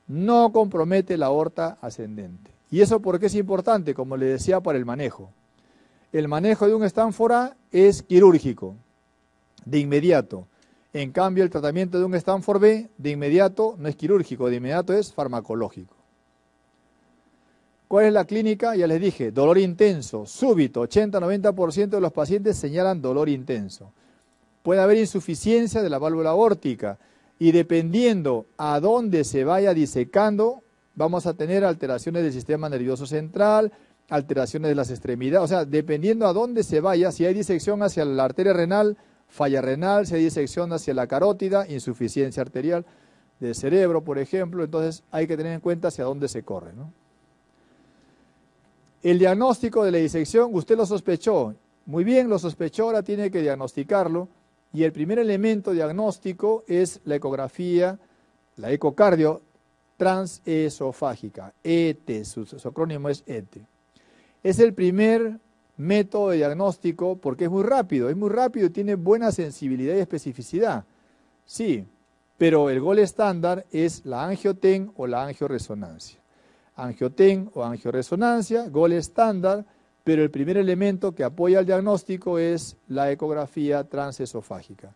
Speaker 1: no compromete la aorta ascendente. ¿Y eso por qué es importante? Como le decía, para el manejo. El manejo de un Stanford A es quirúrgico, de inmediato. En cambio, el tratamiento de un Stanford B, de inmediato, no es quirúrgico, de inmediato es farmacológico. ¿Cuál es la clínica? Ya les dije, dolor intenso, súbito, 80-90% de los pacientes señalan dolor intenso. Puede haber insuficiencia de la válvula aórtica y dependiendo a dónde se vaya disecando, vamos a tener alteraciones del sistema nervioso central, alteraciones de las extremidades, o sea, dependiendo a dónde se vaya, si hay disección hacia la arteria renal, falla renal, si hay disección hacia la carótida, insuficiencia arterial del cerebro, por ejemplo, entonces hay que tener en cuenta hacia dónde se corre. El diagnóstico de la disección, usted lo sospechó, muy bien, lo sospechó, ahora tiene que diagnosticarlo, y el primer elemento diagnóstico es la ecografía, la ecocardio transesofágica, ET, su, acrónimo es ET. Es el primer método de diagnóstico porque es muy rápido, es muy rápido y tiene buena sensibilidad y especificidad. Sí, pero el gol estándar es la angioten o la angioresonancia. Angioten o angioresonancia, gol estándar, pero el primer elemento que apoya el diagnóstico es la ecografía transesofágica.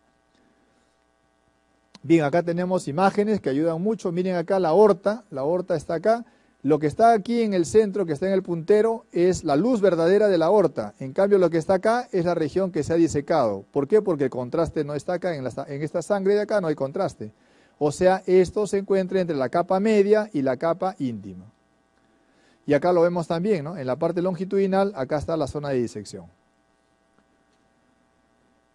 Speaker 1: Bien, acá tenemos imágenes que ayudan mucho. Miren acá la aorta, la aorta está acá. Lo que está aquí en el centro, que está en el puntero, es la luz verdadera de la aorta. En cambio, lo que está acá es la región que se ha disecado. ¿Por qué? Porque el contraste no está acá. En, en esta sangre de acá no hay contraste. O sea, esto se encuentra entre la capa media y la capa íntima. Y acá lo vemos también, ¿no? En la parte longitudinal, acá está la zona de disección.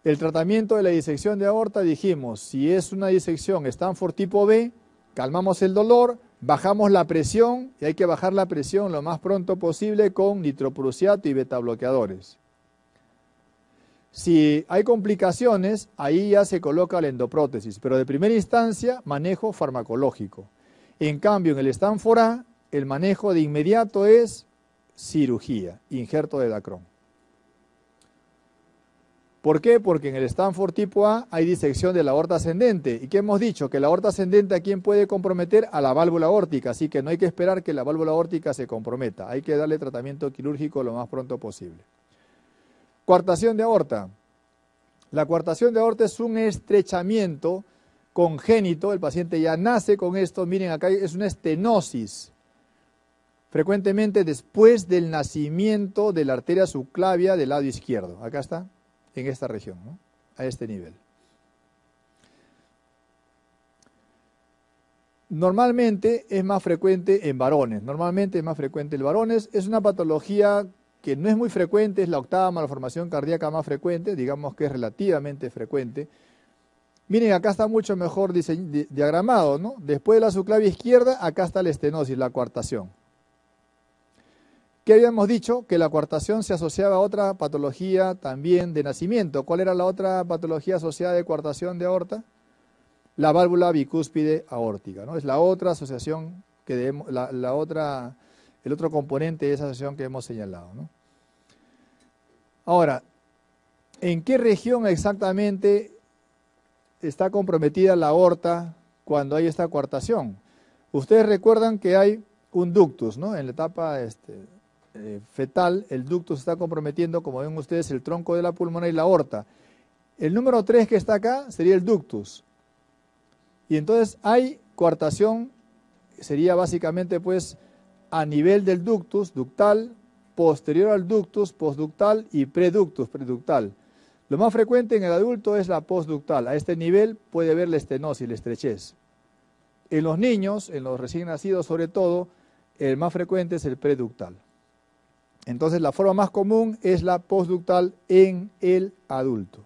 Speaker 1: El tratamiento de la disección de aorta, dijimos, si es una disección Stanford tipo B, calmamos el dolor, bajamos la presión y hay que bajar la presión lo más pronto posible con nitroprusiato y betabloqueadores. Si hay complicaciones, ahí ya se coloca la endoprótesis, pero de primera instancia, manejo farmacológico. En cambio, en el Stanford A, el manejo de inmediato es cirugía, injerto de Dacron. ¿Por qué? Porque en el Stanford tipo A hay disección de la aorta ascendente. ¿Y qué hemos dicho? Que la aorta ascendente a quién puede comprometer? A la válvula órtica. Así que no hay que esperar que la válvula órtica se comprometa. Hay que darle tratamiento quirúrgico lo más pronto posible. Cuartación de aorta. La cuartación de aorta es un estrechamiento congénito. El paciente ya nace con esto. Miren, acá es una estenosis. Frecuentemente después del nacimiento de la arteria subclavia del lado izquierdo. Acá está en esta región, a este nivel. Normalmente es más frecuente en varones, normalmente es más frecuente en varones, es una patología que no es muy frecuente, es la octava malformación cardíaca más frecuente, digamos que es relativamente frecuente. Miren, acá está mucho mejor diagramado, ¿no? Después de la subclavia izquierda, acá está la estenosis, la coartación. ¿Qué habíamos dicho? Que la coartación se asociaba a otra patología también de nacimiento. ¿Cuál era la otra patología asociada de coartación de aorta? La válvula bicúspide aórtica, ¿no? Es la otra asociación que debemos, la, otra, el otro componente de esa asociación que hemos señalado. Ahora, ¿en qué región exactamente está comprometida la aorta cuando hay esta coartación? Ustedes recuerdan que hay un ductus, ¿no? En la etapa este, eh, fetal, el ducto se está comprometiendo, como ven ustedes, el tronco de la pulmona y la aorta. El número 3 que está acá sería el ductus. Y entonces hay coartación, sería básicamente pues a nivel del ductus, ductal, posterior al ductus, postductal y preductus, preductal. Lo más frecuente en el adulto es la postductal. A este nivel puede haber la estenosis, la estrechez. En los niños, en los recién nacidos sobre todo, el más frecuente es el preductal. Entonces la forma más común es la postductal en el adulto.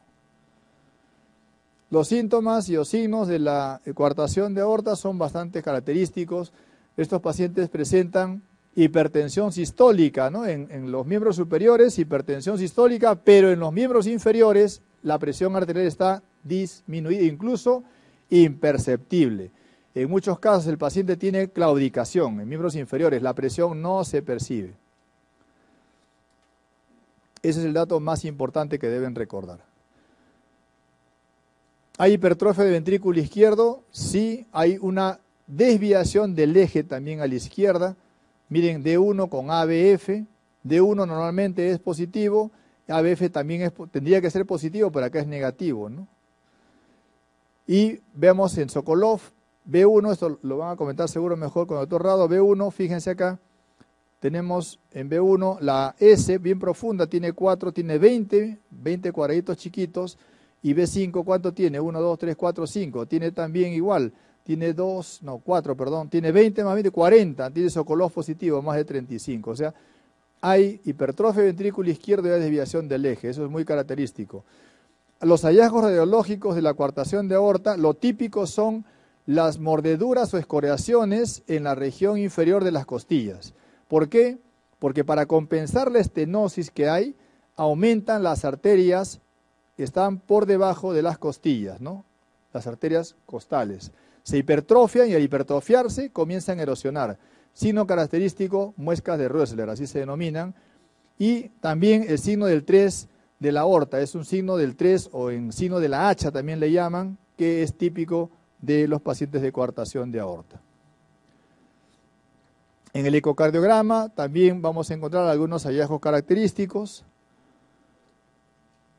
Speaker 1: Los síntomas y los signos de la coartación de aorta son bastante característicos. Estos pacientes presentan hipertensión sistólica, ¿no? en, en, los miembros superiores hipertensión sistólica, pero en los miembros inferiores la presión arterial está disminuida, incluso imperceptible. En muchos casos el paciente tiene claudicación en miembros inferiores, la presión no se percibe. Ese es el dato más importante que deben recordar. ¿Hay hipertrofia de ventrículo izquierdo? Sí, hay una desviación del eje también a la izquierda. Miren, D1 con ABF. D1 normalmente es positivo, ABF también tendría que ser positivo, pero acá es negativo. ¿no? Y vemos en Sokolov, B1, esto lo van a comentar seguro mejor con el doctor Rado, B1, fíjense acá, tenemos en B1 la S bien profunda, tiene 4, tiene 20, 20 cuadraditos chiquitos, y B5, ¿cuánto tiene? 1, 2, 3, 4, 5. Tiene también igual, tiene 2, no, 4, perdón, tiene 20 más 20, 40, tiene Sokolov positivo, más de 35. O sea, hay hipertrofia ventrículo izquierdo y hay desviación del eje, eso es muy característico. Los hallazgos radiológicos de la coartación de aorta, lo típico son las mordeduras o escoriaciones en la región inferior de las costillas. ¿Por qué? Porque para compensar la estenosis que hay, aumentan las arterias que están por debajo de las costillas, ¿no? Las arterias costales. Se hipertrofian y al hipertrofiarse comienzan a erosionar. Signo característico, muescas de Rösler, así se denominan. Y también el signo del 3 de la aorta, es un signo del 3 o en signo de la hacha también le llaman, que es típico de los pacientes de coartación de aorta. En el ecocardiograma también vamos a encontrar algunos hallazgos característicos.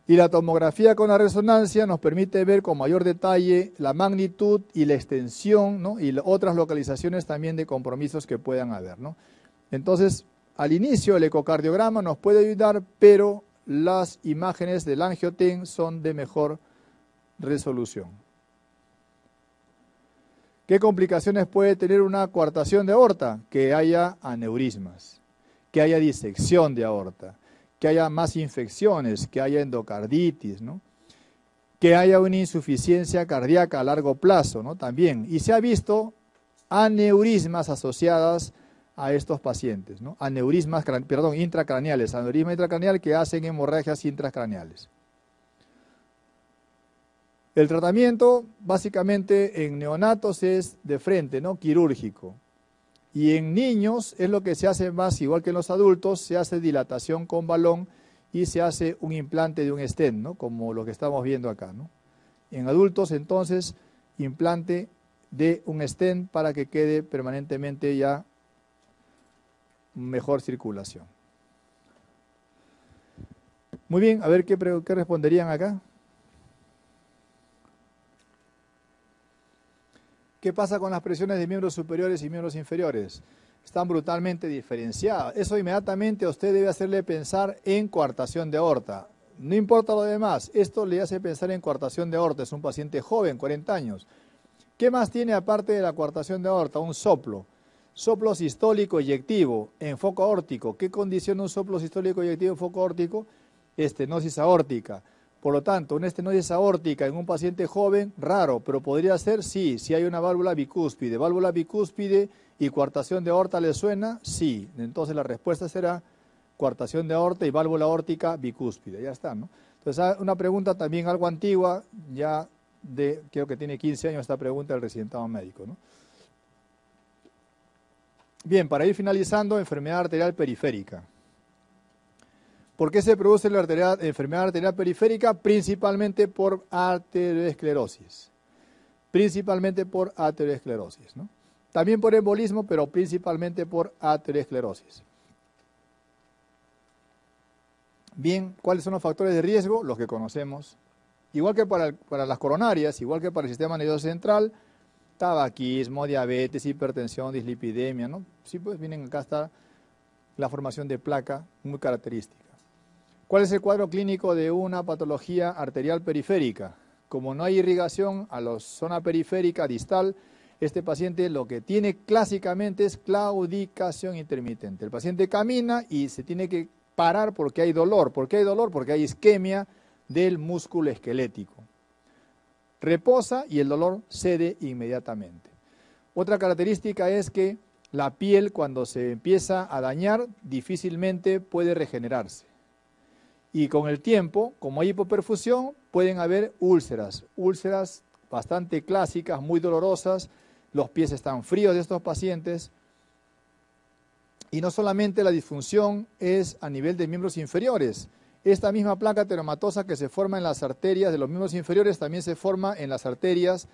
Speaker 1: Y la tomografía con la resonancia nos permite ver con mayor detalle la magnitud y la extensión y otras localizaciones también de compromisos que puedan haber. Entonces, al inicio el ecocardiograma nos puede ayudar, pero las imágenes del angioten son de mejor resolución. ¿Qué complicaciones puede tener una coartación de aorta? Que haya aneurismas, que haya disección de aorta, que haya más infecciones, que haya endocarditis, ¿no? que haya una insuficiencia cardíaca a largo plazo, ¿no? También. Y se ha visto aneurismas asociadas a estos pacientes, ¿no? Aneurismas, perdón, intracraneales, aneurisma intracraneal que hacen hemorragias intracraneales. El tratamiento básicamente en neonatos es de frente, ¿no? Quirúrgico. Y en niños es lo que se hace más, igual que en los adultos, se hace dilatación con balón y se hace un implante de un stent, ¿no? Como lo que estamos viendo acá, ¿no? En adultos, entonces, implante de un stent para que quede permanentemente ya mejor circulación. Muy bien, a ver qué, qué responderían acá. ¿Qué pasa con las presiones de miembros superiores y miembros inferiores? Están brutalmente diferenciadas. Eso inmediatamente a usted debe hacerle pensar en coartación de aorta. No importa lo demás, esto le hace pensar en coartación de aorta. Es un paciente joven, 40 años. ¿Qué más tiene aparte de la coartación de aorta? Un soplo. Soplo sistólico eyectivo en foco aórtico. ¿Qué condiciona un soplo sistólico eyectivo en foco aórtico? Estenosis aórtica. Por lo tanto, una estenosis aórtica en un paciente joven, raro, pero podría ser sí, si hay una válvula bicúspide. Válvula bicúspide y coartación de aorta le suena, sí. Entonces la respuesta será coartación de aorta y válvula aórtica bicúspide. Ya está, ¿no? Entonces, ah, una pregunta también algo antigua, ya de, creo que tiene 15 años esta pregunta del residentado médico, ¿no? Bien, para ir finalizando, enfermedad arterial periférica. ¿Por qué se produce la enfermedad arterial periférica? Principalmente por arteriosclerosis. Principalmente por arteriosclerosis. También por embolismo, pero principalmente por arteriosclerosis. Bien, ¿cuáles son los factores de riesgo? Los que conocemos. Igual que para, para las coronarias, igual que para el sistema nervioso central, tabaquismo, diabetes, hipertensión, dislipidemia, ¿no? Sí, pues vienen acá está la formación de placa muy característica. ¿Cuál es el cuadro clínico de una patología arterial periférica? Como no hay irrigación a la zona periférica distal, este paciente lo que tiene clásicamente es claudicación intermitente. El paciente camina y se tiene que parar porque hay dolor. ¿Por qué hay dolor? Porque hay isquemia del músculo esquelético. Reposa y el dolor cede inmediatamente. Otra característica es que la piel cuando se empieza a dañar difícilmente puede regenerarse. Y con el tiempo, como hay hipoperfusión, pueden haber úlceras, úlceras bastante clásicas, muy dolorosas, los pies están fríos de estos pacientes. Y no solamente la disfunción es a nivel de miembros inferiores, esta misma placa teromatosa que se forma en las arterias de los miembros inferiores también se forma en las arterias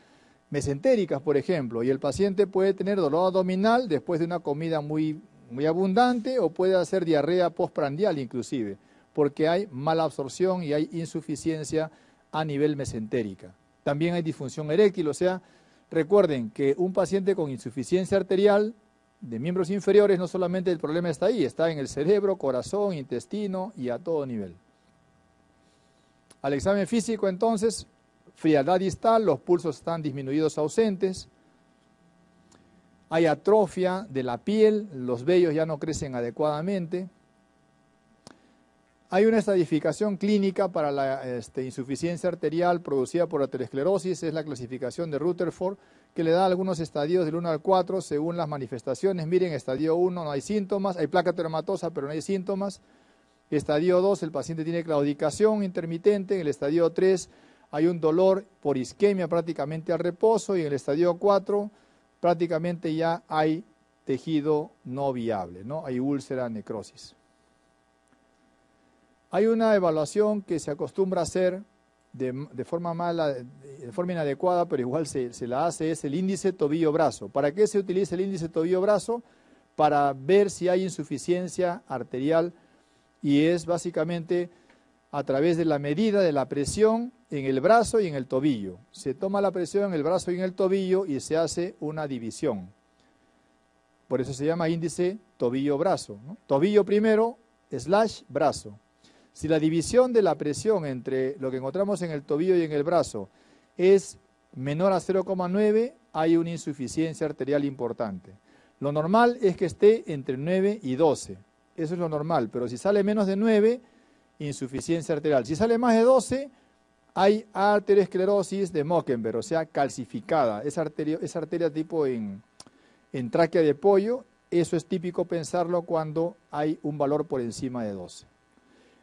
Speaker 1: mesentéricas, por ejemplo, y el paciente puede tener dolor abdominal después de una comida muy, muy abundante o puede hacer diarrea postprandial inclusive porque hay mala absorción y hay insuficiencia a nivel mesentérica. También hay disfunción eréctil, o sea, recuerden que un paciente con insuficiencia arterial de miembros inferiores no solamente el problema está ahí, está en el cerebro, corazón, intestino y a todo nivel. Al examen físico entonces, frialdad distal, los pulsos están disminuidos ausentes, hay atrofia de la piel, los vellos ya no crecen adecuadamente, Hay una estadificación clínica para la este, insuficiencia arterial producida por aterosclerosis, es la clasificación de Rutherford, que le da algunos estadios del 1 al 4 según las manifestaciones. Miren, estadio 1 no hay síntomas, hay placa teromatosa pero no hay síntomas. Estadio 2, el paciente tiene claudicación intermitente. En el estadio 3 hay un dolor por isquemia prácticamente al reposo. Y en el estadio 4 prácticamente ya hay tejido no viable, ¿no? Hay úlcera, necrosis. Hay una evaluación que se acostumbra a hacer de, forma mala, de forma inadecuada, pero igual se, se la hace, es el índice tobillo-brazo. ¿Para qué se utiliza el índice tobillo-brazo? Para ver si hay insuficiencia arterial y es básicamente a través de la medida de la presión en el brazo y en el tobillo. Se toma la presión en el brazo y en el tobillo y se hace una división. Por eso se llama índice tobillo-brazo. Tobillo primero, slash brazo. Si la división de la presión entre lo que encontramos en el tobillo y en el brazo es menor a 0,9, hay una insuficiencia arterial importante. Lo normal es que esté entre 9 y 12. Eso es lo normal, pero si sale menos de 9, insuficiencia arterial. Si sale más de 12, hay arteriosclerosis de Mockenberg, o sea, calcificada. Esa arteria tipo en, en tráquea de pollo, eso es típico pensarlo cuando hay un valor por encima de 12.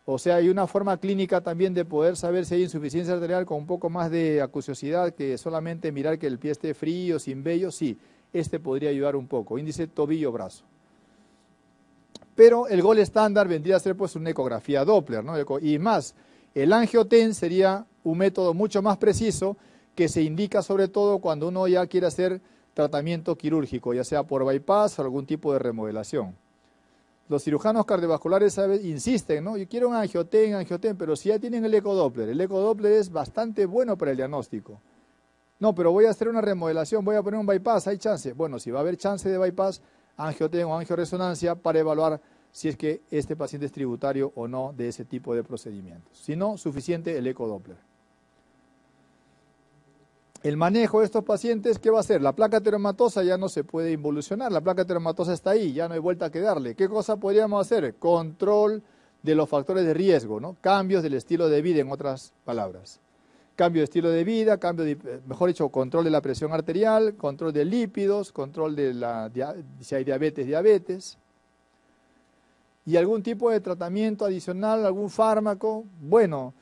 Speaker 1: O sea, hay una forma clínica también de poder saber si hay insuficiencia arterial con un poco más de acuciosidad que solamente mirar que el pie esté frío, sin vello, sí, este podría ayudar un poco. Índice tobillo-brazo. Pero el gol estándar vendría a ser pues una ecografía Doppler, ¿no? Y más, el angioten sería un método mucho más preciso que se indica sobre todo cuando uno ya quiere hacer tratamiento quirúrgico, ya sea por bypass o algún tipo de remodelación. Los cirujanos cardiovasculares insisten, ¿no? Yo quiero un angioten, angioten, pero si ya tienen el ecodoppler, el ecodoppler es bastante bueno para el diagnóstico. No, pero voy a hacer una remodelación, voy a poner un bypass, hay chance. Bueno, si va a haber chance de bypass, angioten o angioresonancia para evaluar si es que este paciente es tributario o no de ese tipo de procedimientos. Si no, suficiente el ecodoppler el manejo de estos pacientes, ¿qué va a hacer? La placa teromatosa ya no se puede involucionar, la placa teromatosa está ahí, ya no hay vuelta que darle. ¿Qué cosa podríamos hacer? Control de los factores de riesgo, ¿no? Cambios del estilo de vida, en otras palabras. Cambio de estilo de vida, cambio de, mejor dicho, control de la presión arterial, control de lípidos, control de la, si hay diabetes, diabetes. Y algún tipo de tratamiento adicional, algún fármaco, bueno,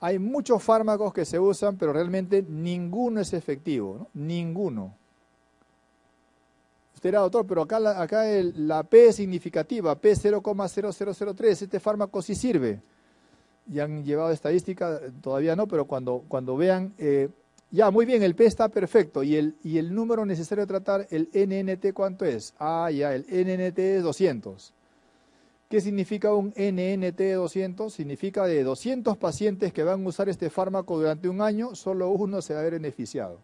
Speaker 1: hay muchos fármacos que se usan, pero realmente ninguno es efectivo, ¿no? ninguno. Usted era doctor, pero acá, la, acá la P es significativa, P0,0003, este fármaco sí sirve. Y han llevado estadística, todavía no, pero cuando, cuando vean, eh, ya, muy bien, el P está perfecto, y el, y el número necesario de tratar, el NNT, ¿cuánto es? Ah, ya, el NNT es 200. ¿Qué significa un NNT 200? Significa de 200 pacientes que van a usar este fármaco durante un año, solo uno se va a ver beneficiado.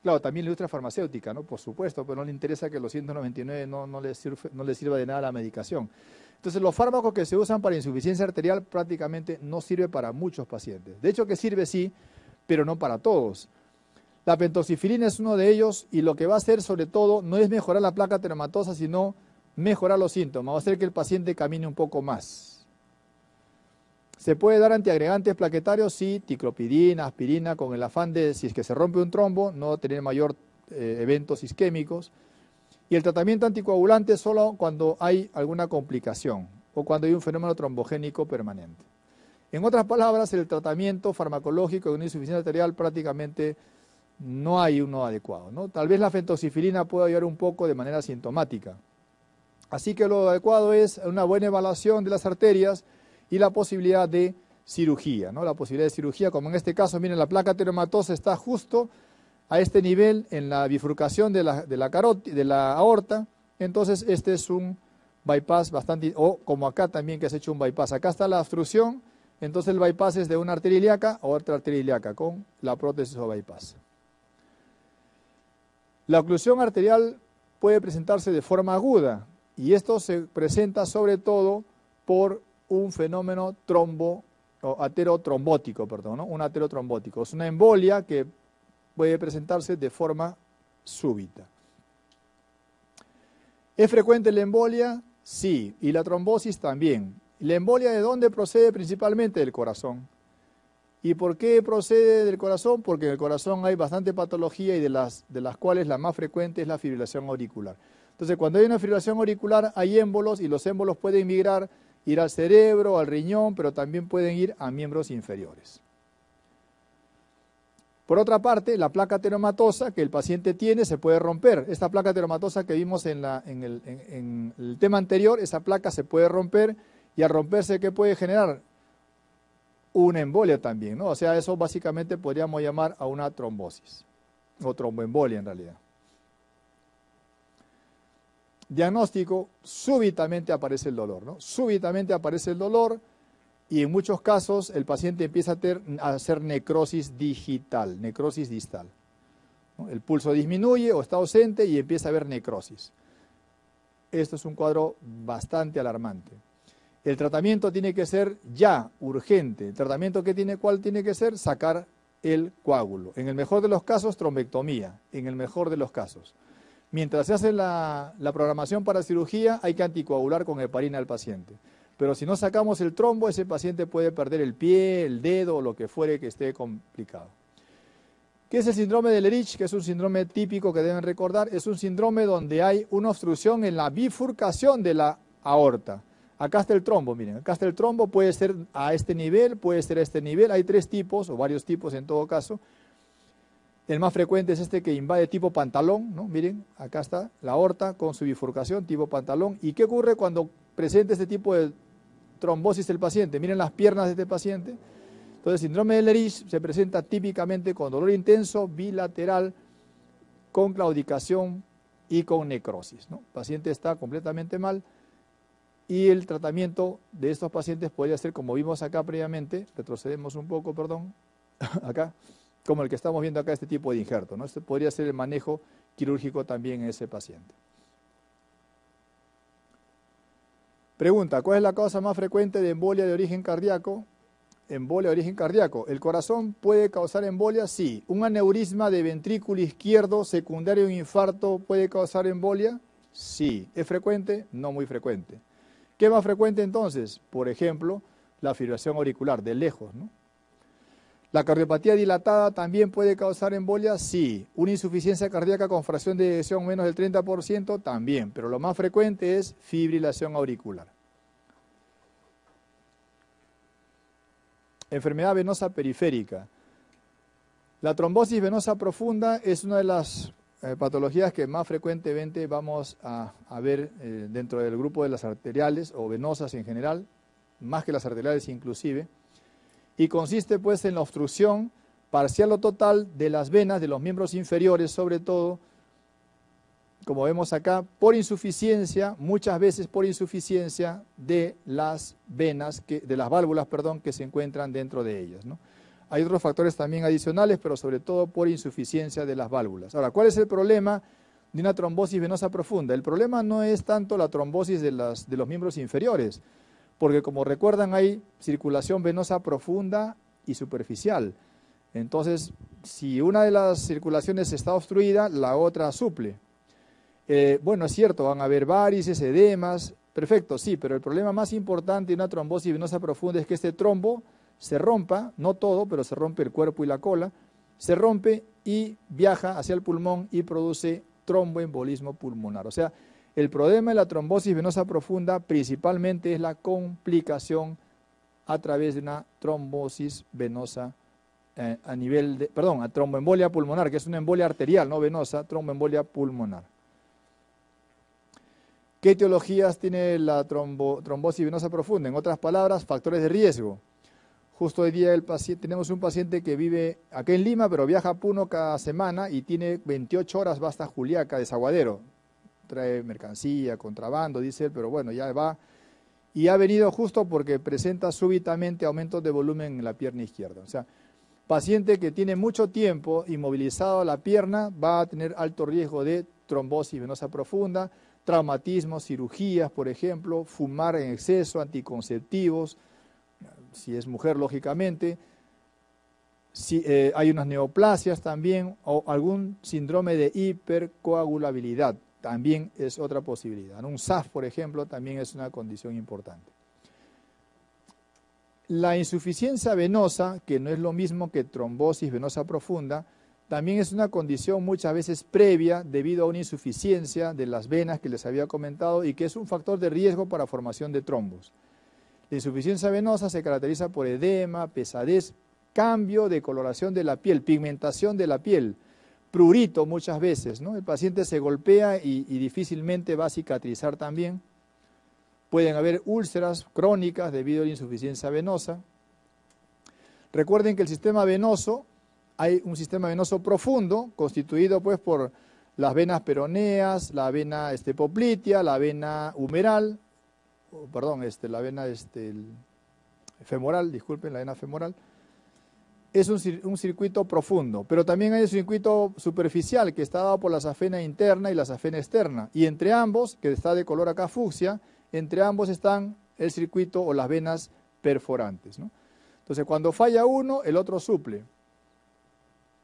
Speaker 1: Claro, también la industria farmacéutica, ¿no? Por supuesto, pero no le interesa que los 199 no, no, le sirva, no le sirva de nada la medicación. Entonces, los fármacos que se usan para insuficiencia arterial prácticamente no sirve para muchos pacientes. De hecho, que sirve sí, pero no para todos. La pentoxifilina es uno de ellos y lo que va a hacer sobre todo no es mejorar la placa teromatosa, sino mejorar los síntomas, a hacer que el paciente camine un poco más. ¿Se puede dar antiagregantes plaquetarios? Sí, ticlopidina, aspirina, con el afán de, si es que se rompe un trombo, no tener mayor eh, eventos isquémicos. Y el tratamiento anticoagulante solo cuando hay alguna complicación o cuando hay un fenómeno trombogénico permanente. En otras palabras, el tratamiento farmacológico de una insuficiencia arterial prácticamente no hay uno adecuado. ¿no? Tal vez la fentoxifilina pueda ayudar un poco de manera sintomática, Así que lo adecuado es una buena evaluación de las arterias y la posibilidad de cirugía, ¿no? La posibilidad de cirugía, como en este caso, miren, la placa teromatosa está justo a este nivel en la bifurcación de la, de la, de la aorta, entonces este es un bypass bastante, o como acá también que has hecho un bypass, acá está la obstrucción, entonces el bypass es de una arteria ilíaca a otra arteria ilíaca con la prótesis o bypass. La oclusión arterial puede presentarse de forma aguda, y esto se presenta sobre todo por un fenómeno trombo, o aterotrombótico, perdón, un aterotrombótico. Es una embolia que puede presentarse de forma súbita. ¿Es frecuente la embolia? Sí, y la trombosis también. ¿La embolia de dónde procede principalmente? Del corazón. ¿Y por qué procede del corazón? Porque en el corazón hay bastante patología y de las, de las cuales la más frecuente es la fibrilación auricular. Entonces, cuando hay una fibrilación auricular, hay émbolos y los émbolos pueden migrar, ir al cerebro, al riñón, pero también pueden ir a miembros inferiores. Por otra parte, la placa teromatosa que el paciente tiene se puede romper. Esta placa teromatosa que vimos en, el, tema anterior, esa placa se puede romper y al romperse, ¿qué puede generar? Una embolia también, ¿no? O sea, eso básicamente podríamos llamar a una trombosis o tromboembolia en realidad. Diagnóstico, súbitamente aparece el dolor, ¿no? Súbitamente aparece el dolor y en muchos casos el paciente empieza a, hacer necrosis digital, necrosis distal. El pulso disminuye o está ausente y empieza a haber necrosis. Esto es un cuadro bastante alarmante. El tratamiento tiene que ser ya, urgente. ¿El tratamiento que tiene, cuál tiene que ser? Sacar el coágulo. En el mejor de los casos, trombectomía. En el mejor de los casos. Mientras se hace la, la programación para cirugía, hay que anticoagular con heparina al paciente. Pero si no sacamos el trombo, ese paciente puede perder el pie, el dedo o lo que fuere que esté complicado. ¿Qué es el síndrome de Lerich? Que es un síndrome típico que deben recordar. Es un síndrome donde hay una obstrucción en la bifurcación de la aorta. Acá está el trombo, miren, acá está el trombo, puede ser a este nivel, puede ser a este nivel. Hay tres tipos, o varios tipos en todo caso. El más frecuente es este que invade tipo pantalón, ¿no? Miren, acá está la aorta con su bifurcación tipo pantalón. ¿Y qué ocurre cuando presenta este tipo de trombosis del paciente. Miren las piernas de este paciente. Entonces, el síndrome de Lerich se presenta típicamente con dolor intenso, bilateral, con claudicación y con necrosis. El paciente está completamente mal y el tratamiento de estos pacientes podría ser, como vimos acá previamente, retrocedemos un poco, perdón, (laughs) acá, como el que estamos viendo acá, este tipo de injerto. ¿no? Este podría ser el manejo quirúrgico también en ese paciente. Pregunta, ¿cuál es la causa más frecuente de embolia de origen cardíaco? Embolia de origen cardíaco. ¿El corazón puede causar embolia? Sí. ¿Un aneurisma de ventrículo izquierdo secundario a un infarto puede causar embolia? Sí. ¿Es frecuente? No muy frecuente. ¿Qué más frecuente entonces? Por ejemplo, la fibrilación auricular, de lejos, ¿no? ¿La cardiopatía dilatada también puede causar embolia? Sí. ¿Una insuficiencia cardíaca con fracción de eyección menos del 30%? También. Pero lo más frecuente es fibrilación auricular. Enfermedad venosa periférica. La trombosis venosa profunda es una de las eh, patologías que más frecuentemente vamos a, ver eh, dentro del grupo de las arteriales o venosas en general, más que las arteriales inclusive y consiste pues en la obstrucción parcial o total de las venas de los miembros inferiores, sobre todo, como vemos acá, por insuficiencia, muchas veces por insuficiencia de las venas, que, de las válvulas, perdón, que se encuentran dentro de ellas. Hay otros factores también adicionales, pero sobre todo por insuficiencia de las válvulas. Ahora, ¿cuál es el problema de una trombosis venosa profunda? El problema no es tanto la trombosis de los miembros inferiores, porque como recuerdan hay circulación venosa profunda y superficial. Entonces, si una de las circulaciones está obstruida, la otra suple. Eh, bueno, es cierto, van a haber varices, edemas, perfecto, sí, pero el problema más importante de una trombosis venosa profunda es que este trombo se rompa, no todo, pero se rompe el cuerpo y la cola, se rompe y viaja hacia el pulmón y produce tromboembolismo pulmonar. O sea, el problema de la trombosis venosa profunda principalmente es la complicación a través de una trombosis venosa eh, a nivel de, perdón, a tromboembolia pulmonar, que es una embolia arterial, no venosa, tromboembolia pulmonar. ¿Qué etiologías tiene la trombosis venosa profunda? En otras palabras, factores de riesgo. Justo hoy día tenemos un paciente que vive aquí en Lima, pero viaja a Puno cada semana y tiene 28 horas basta Juliaca, desaguadero trae mercancía, contrabando, dice él, pero bueno, ya va. Y ha venido justo porque presenta súbitamente aumentos de volumen en la pierna izquierda. O sea, paciente que tiene mucho tiempo inmovilizado la pierna va a tener alto riesgo de trombosis venosa profunda, traumatismos, cirugías, por ejemplo, fumar en exceso, anticonceptivos, si es mujer, lógicamente. Si, eh, hay unas neoplasias también o algún síndrome de hipercoagulabilidad también es otra posibilidad. Un SAF, por ejemplo, también es una condición importante. La insuficiencia venosa, que no es lo mismo que trombosis venosa profunda, también es una condición muchas veces previa debido a una insuficiencia de las venas que les había comentado y que es un factor de riesgo para formación de trombos. La insuficiencia venosa se caracteriza por edema, pesadez, cambio de coloración de la piel, pigmentación de la piel, prurito muchas veces. ¿no? El paciente se golpea y, difícilmente va a cicatrizar también. Pueden haber úlceras crónicas debido a la insuficiencia venosa. Recuerden que el sistema venoso, hay un sistema venoso profundo constituido pues por las venas peroneas, la vena este, poplitea, la vena humeral, perdón, este, la vena este, femoral, disculpen, la vena femoral, es un, un, circuito profundo, pero también hay un circuito superficial que está dado por la safena interna y la safena externa, y entre ambos, que está de color acá fucsia, entre ambos están el circuito o las venas perforantes. Entonces, cuando falla uno, el otro suple.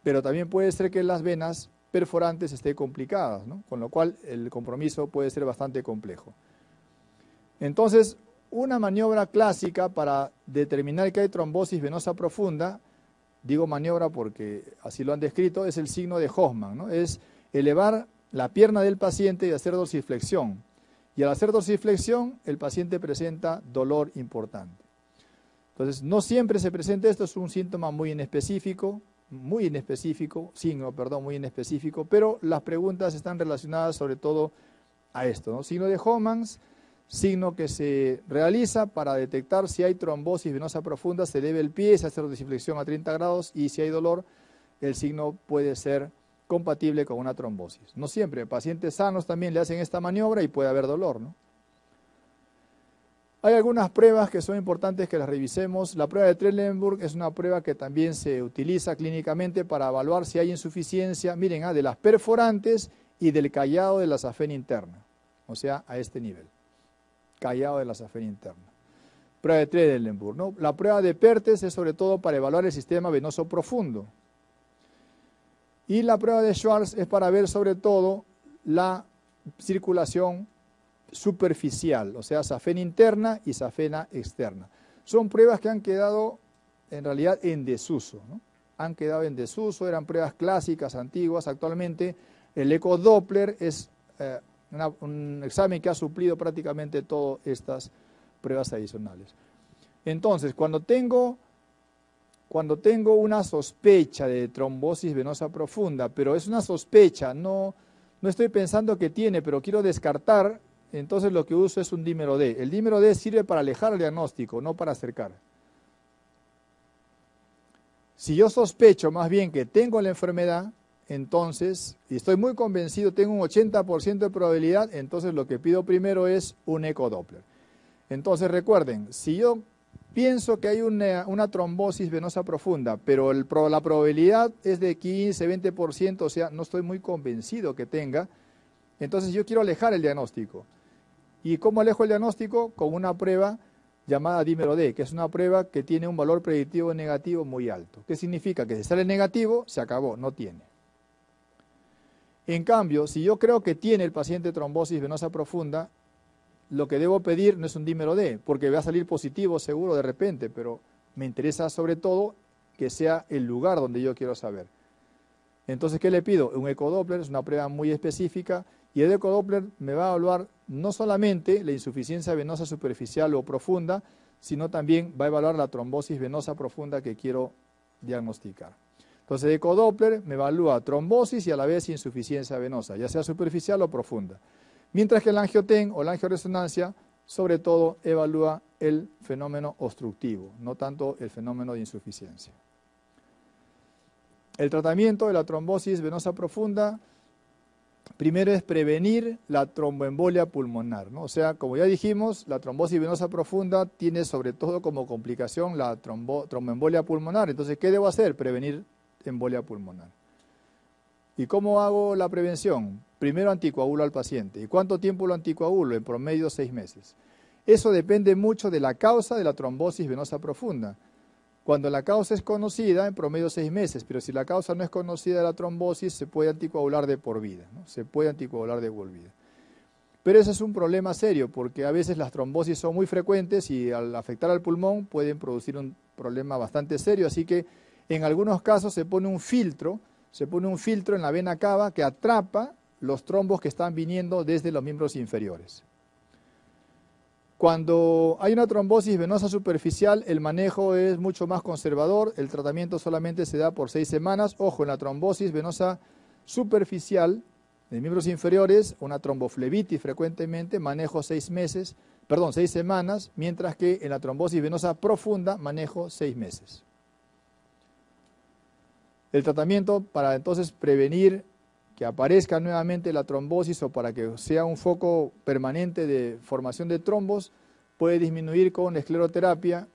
Speaker 1: Pero también puede ser que las venas perforantes estén complicadas, con lo cual el compromiso puede ser bastante complejo. Entonces, una maniobra clásica para determinar que hay trombosis venosa profunda, digo maniobra porque así lo han descrito, es el signo de Hoffman, es elevar la pierna del paciente y hacer dorsiflexión y al hacer dorsiflexión, el paciente presenta dolor importante. Entonces, no siempre se presenta esto, es un síntoma muy inespecífico, muy inespecífico, signo, perdón, muy inespecífico, pero las preguntas están relacionadas sobre todo a esto. ¿no? Signo de Homans, signo que se realiza para detectar si hay trombosis venosa profunda, se debe el pie, se hace dorsiflexión a 30 grados y si hay dolor, el signo puede ser compatible con una trombosis. No siempre, pacientes sanos también le hacen esta maniobra y puede haber dolor. ¿no? Hay algunas pruebas que son importantes que las revisemos. La prueba de Trellenburg es una prueba que también se utiliza clínicamente para evaluar si hay insuficiencia, miren, ah, de las perforantes y del callado de la safena interna, o sea, a este nivel, callado de la safena interna. Prueba de Trellenburg. ¿no? La prueba de Pertes es sobre todo para evaluar el sistema venoso profundo, y la prueba de Schwartz es para ver sobre todo la circulación superficial, o sea, safena interna y safena externa. Son pruebas que han quedado en realidad en desuso, han quedado en desuso, eran pruebas clásicas, antiguas. Actualmente el eco Doppler es eh, un examen que ha suplido prácticamente todas estas pruebas adicionales. Entonces, cuando tengo cuando tengo una sospecha de trombosis venosa profunda, pero es una sospecha, no, no estoy pensando que tiene, pero quiero descartar, entonces lo que uso es un dímero D. El dímero D sirve para alejar el diagnóstico, no para acercar. Si yo sospecho más bien que tengo la enfermedad, entonces, y estoy muy convencido, tengo un 80% de probabilidad, entonces lo que pido primero es un ecodoppler. Entonces recuerden, si yo pienso que hay una, trombosis venosa profunda, pero la probabilidad es de 15, 20%, o sea, no estoy muy convencido que tenga, entonces yo quiero alejar el diagnóstico. ¿Y cómo alejo el diagnóstico? Con una prueba llamada dímero D, que es una prueba que tiene un valor predictivo negativo muy alto. ¿Qué significa? Que si sale negativo, se acabó, no tiene. En cambio, si yo creo que tiene el paciente trombosis venosa profunda, lo que debo pedir no es un dímero D, porque va a salir positivo seguro de repente, pero me interesa sobre todo que sea el lugar donde yo quiero saber. Entonces, ¿qué le pido? Un ecodoppler, es una prueba muy específica, y el ecodoppler me va a evaluar no solamente la insuficiencia venosa superficial o profunda, sino también va a evaluar la trombosis venosa profunda que quiero diagnosticar. Entonces, ecodoppler me evalúa trombosis y a la vez insuficiencia venosa, ya sea superficial o profunda. Mientras que el angioten o la angioresonancia, sobre todo, evalúa el fenómeno obstructivo, no tanto el fenómeno de insuficiencia. El tratamiento de la trombosis venosa profunda, primero es prevenir la tromboembolia pulmonar. ¿no? O sea, como ya dijimos, la trombosis venosa profunda tiene sobre todo como complicación la tromboembolia pulmonar. Entonces, ¿qué debo hacer? Prevenir embolia pulmonar. ¿Y cómo hago la prevención? Primero anticoagulo al paciente. ¿Y cuánto tiempo lo anticoagulo? En promedio seis meses. Eso depende mucho de la causa de la trombosis venosa profunda. Cuando la causa es conocida, en promedio seis meses, pero si la causa no es conocida de la trombosis, se puede anticoagular de por vida, ¿no? se puede anticoagular de por vida. Pero ese es un problema serio porque a veces las trombosis son muy frecuentes y al afectar al pulmón pueden producir un problema bastante serio. Así que en algunos casos se pone un filtro, se pone un filtro en la vena cava que atrapa los trombos que están viniendo desde los miembros inferiores. Cuando hay una trombosis venosa superficial, el manejo es mucho más conservador, el tratamiento solamente se da por seis semanas. Ojo, en la trombosis venosa superficial de miembros inferiores, una tromboflebitis frecuentemente, manejo seis meses, perdón, seis semanas, mientras que en la trombosis venosa profunda manejo seis meses. El tratamiento para entonces prevenir que aparezca nuevamente la trombosis o para que sea un foco permanente de formación de trombos, puede disminuir con escleroterapia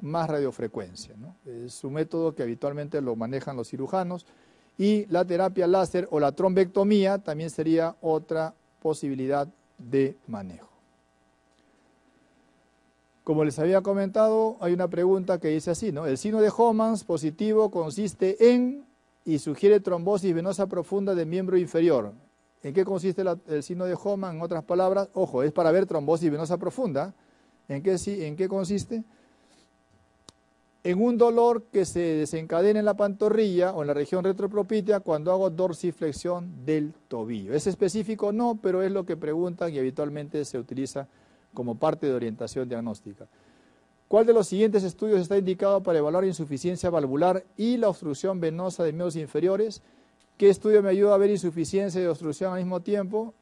Speaker 1: más radiofrecuencia. Es un método que habitualmente lo manejan los cirujanos y la terapia láser o la trombectomía también sería otra posibilidad de manejo. Como les había comentado, hay una pregunta que dice así, ¿no? El signo de Homans positivo consiste en y sugiere trombosis venosa profunda del miembro inferior. ¿En qué consiste el signo de Homan? En otras palabras, ojo, es para ver trombosis venosa profunda. ¿En qué, en qué consiste? En un dolor que se desencadena en la pantorrilla o en la región retropropitia cuando hago dorsiflexión del tobillo. ¿Es específico? No, pero es lo que preguntan y habitualmente se utiliza como parte de orientación diagnóstica. ¿Cuál de los siguientes estudios está indicado para evaluar insuficiencia valvular y la obstrucción venosa de medios inferiores? ¿Qué estudio me ayuda a ver insuficiencia y obstrucción al mismo tiempo?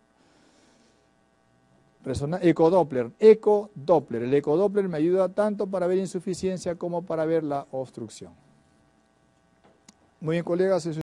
Speaker 1: Ecodoppler, ecodoppler. El ecodoppler me ayuda tanto para ver insuficiencia como para ver la obstrucción. Muy bien, colegas.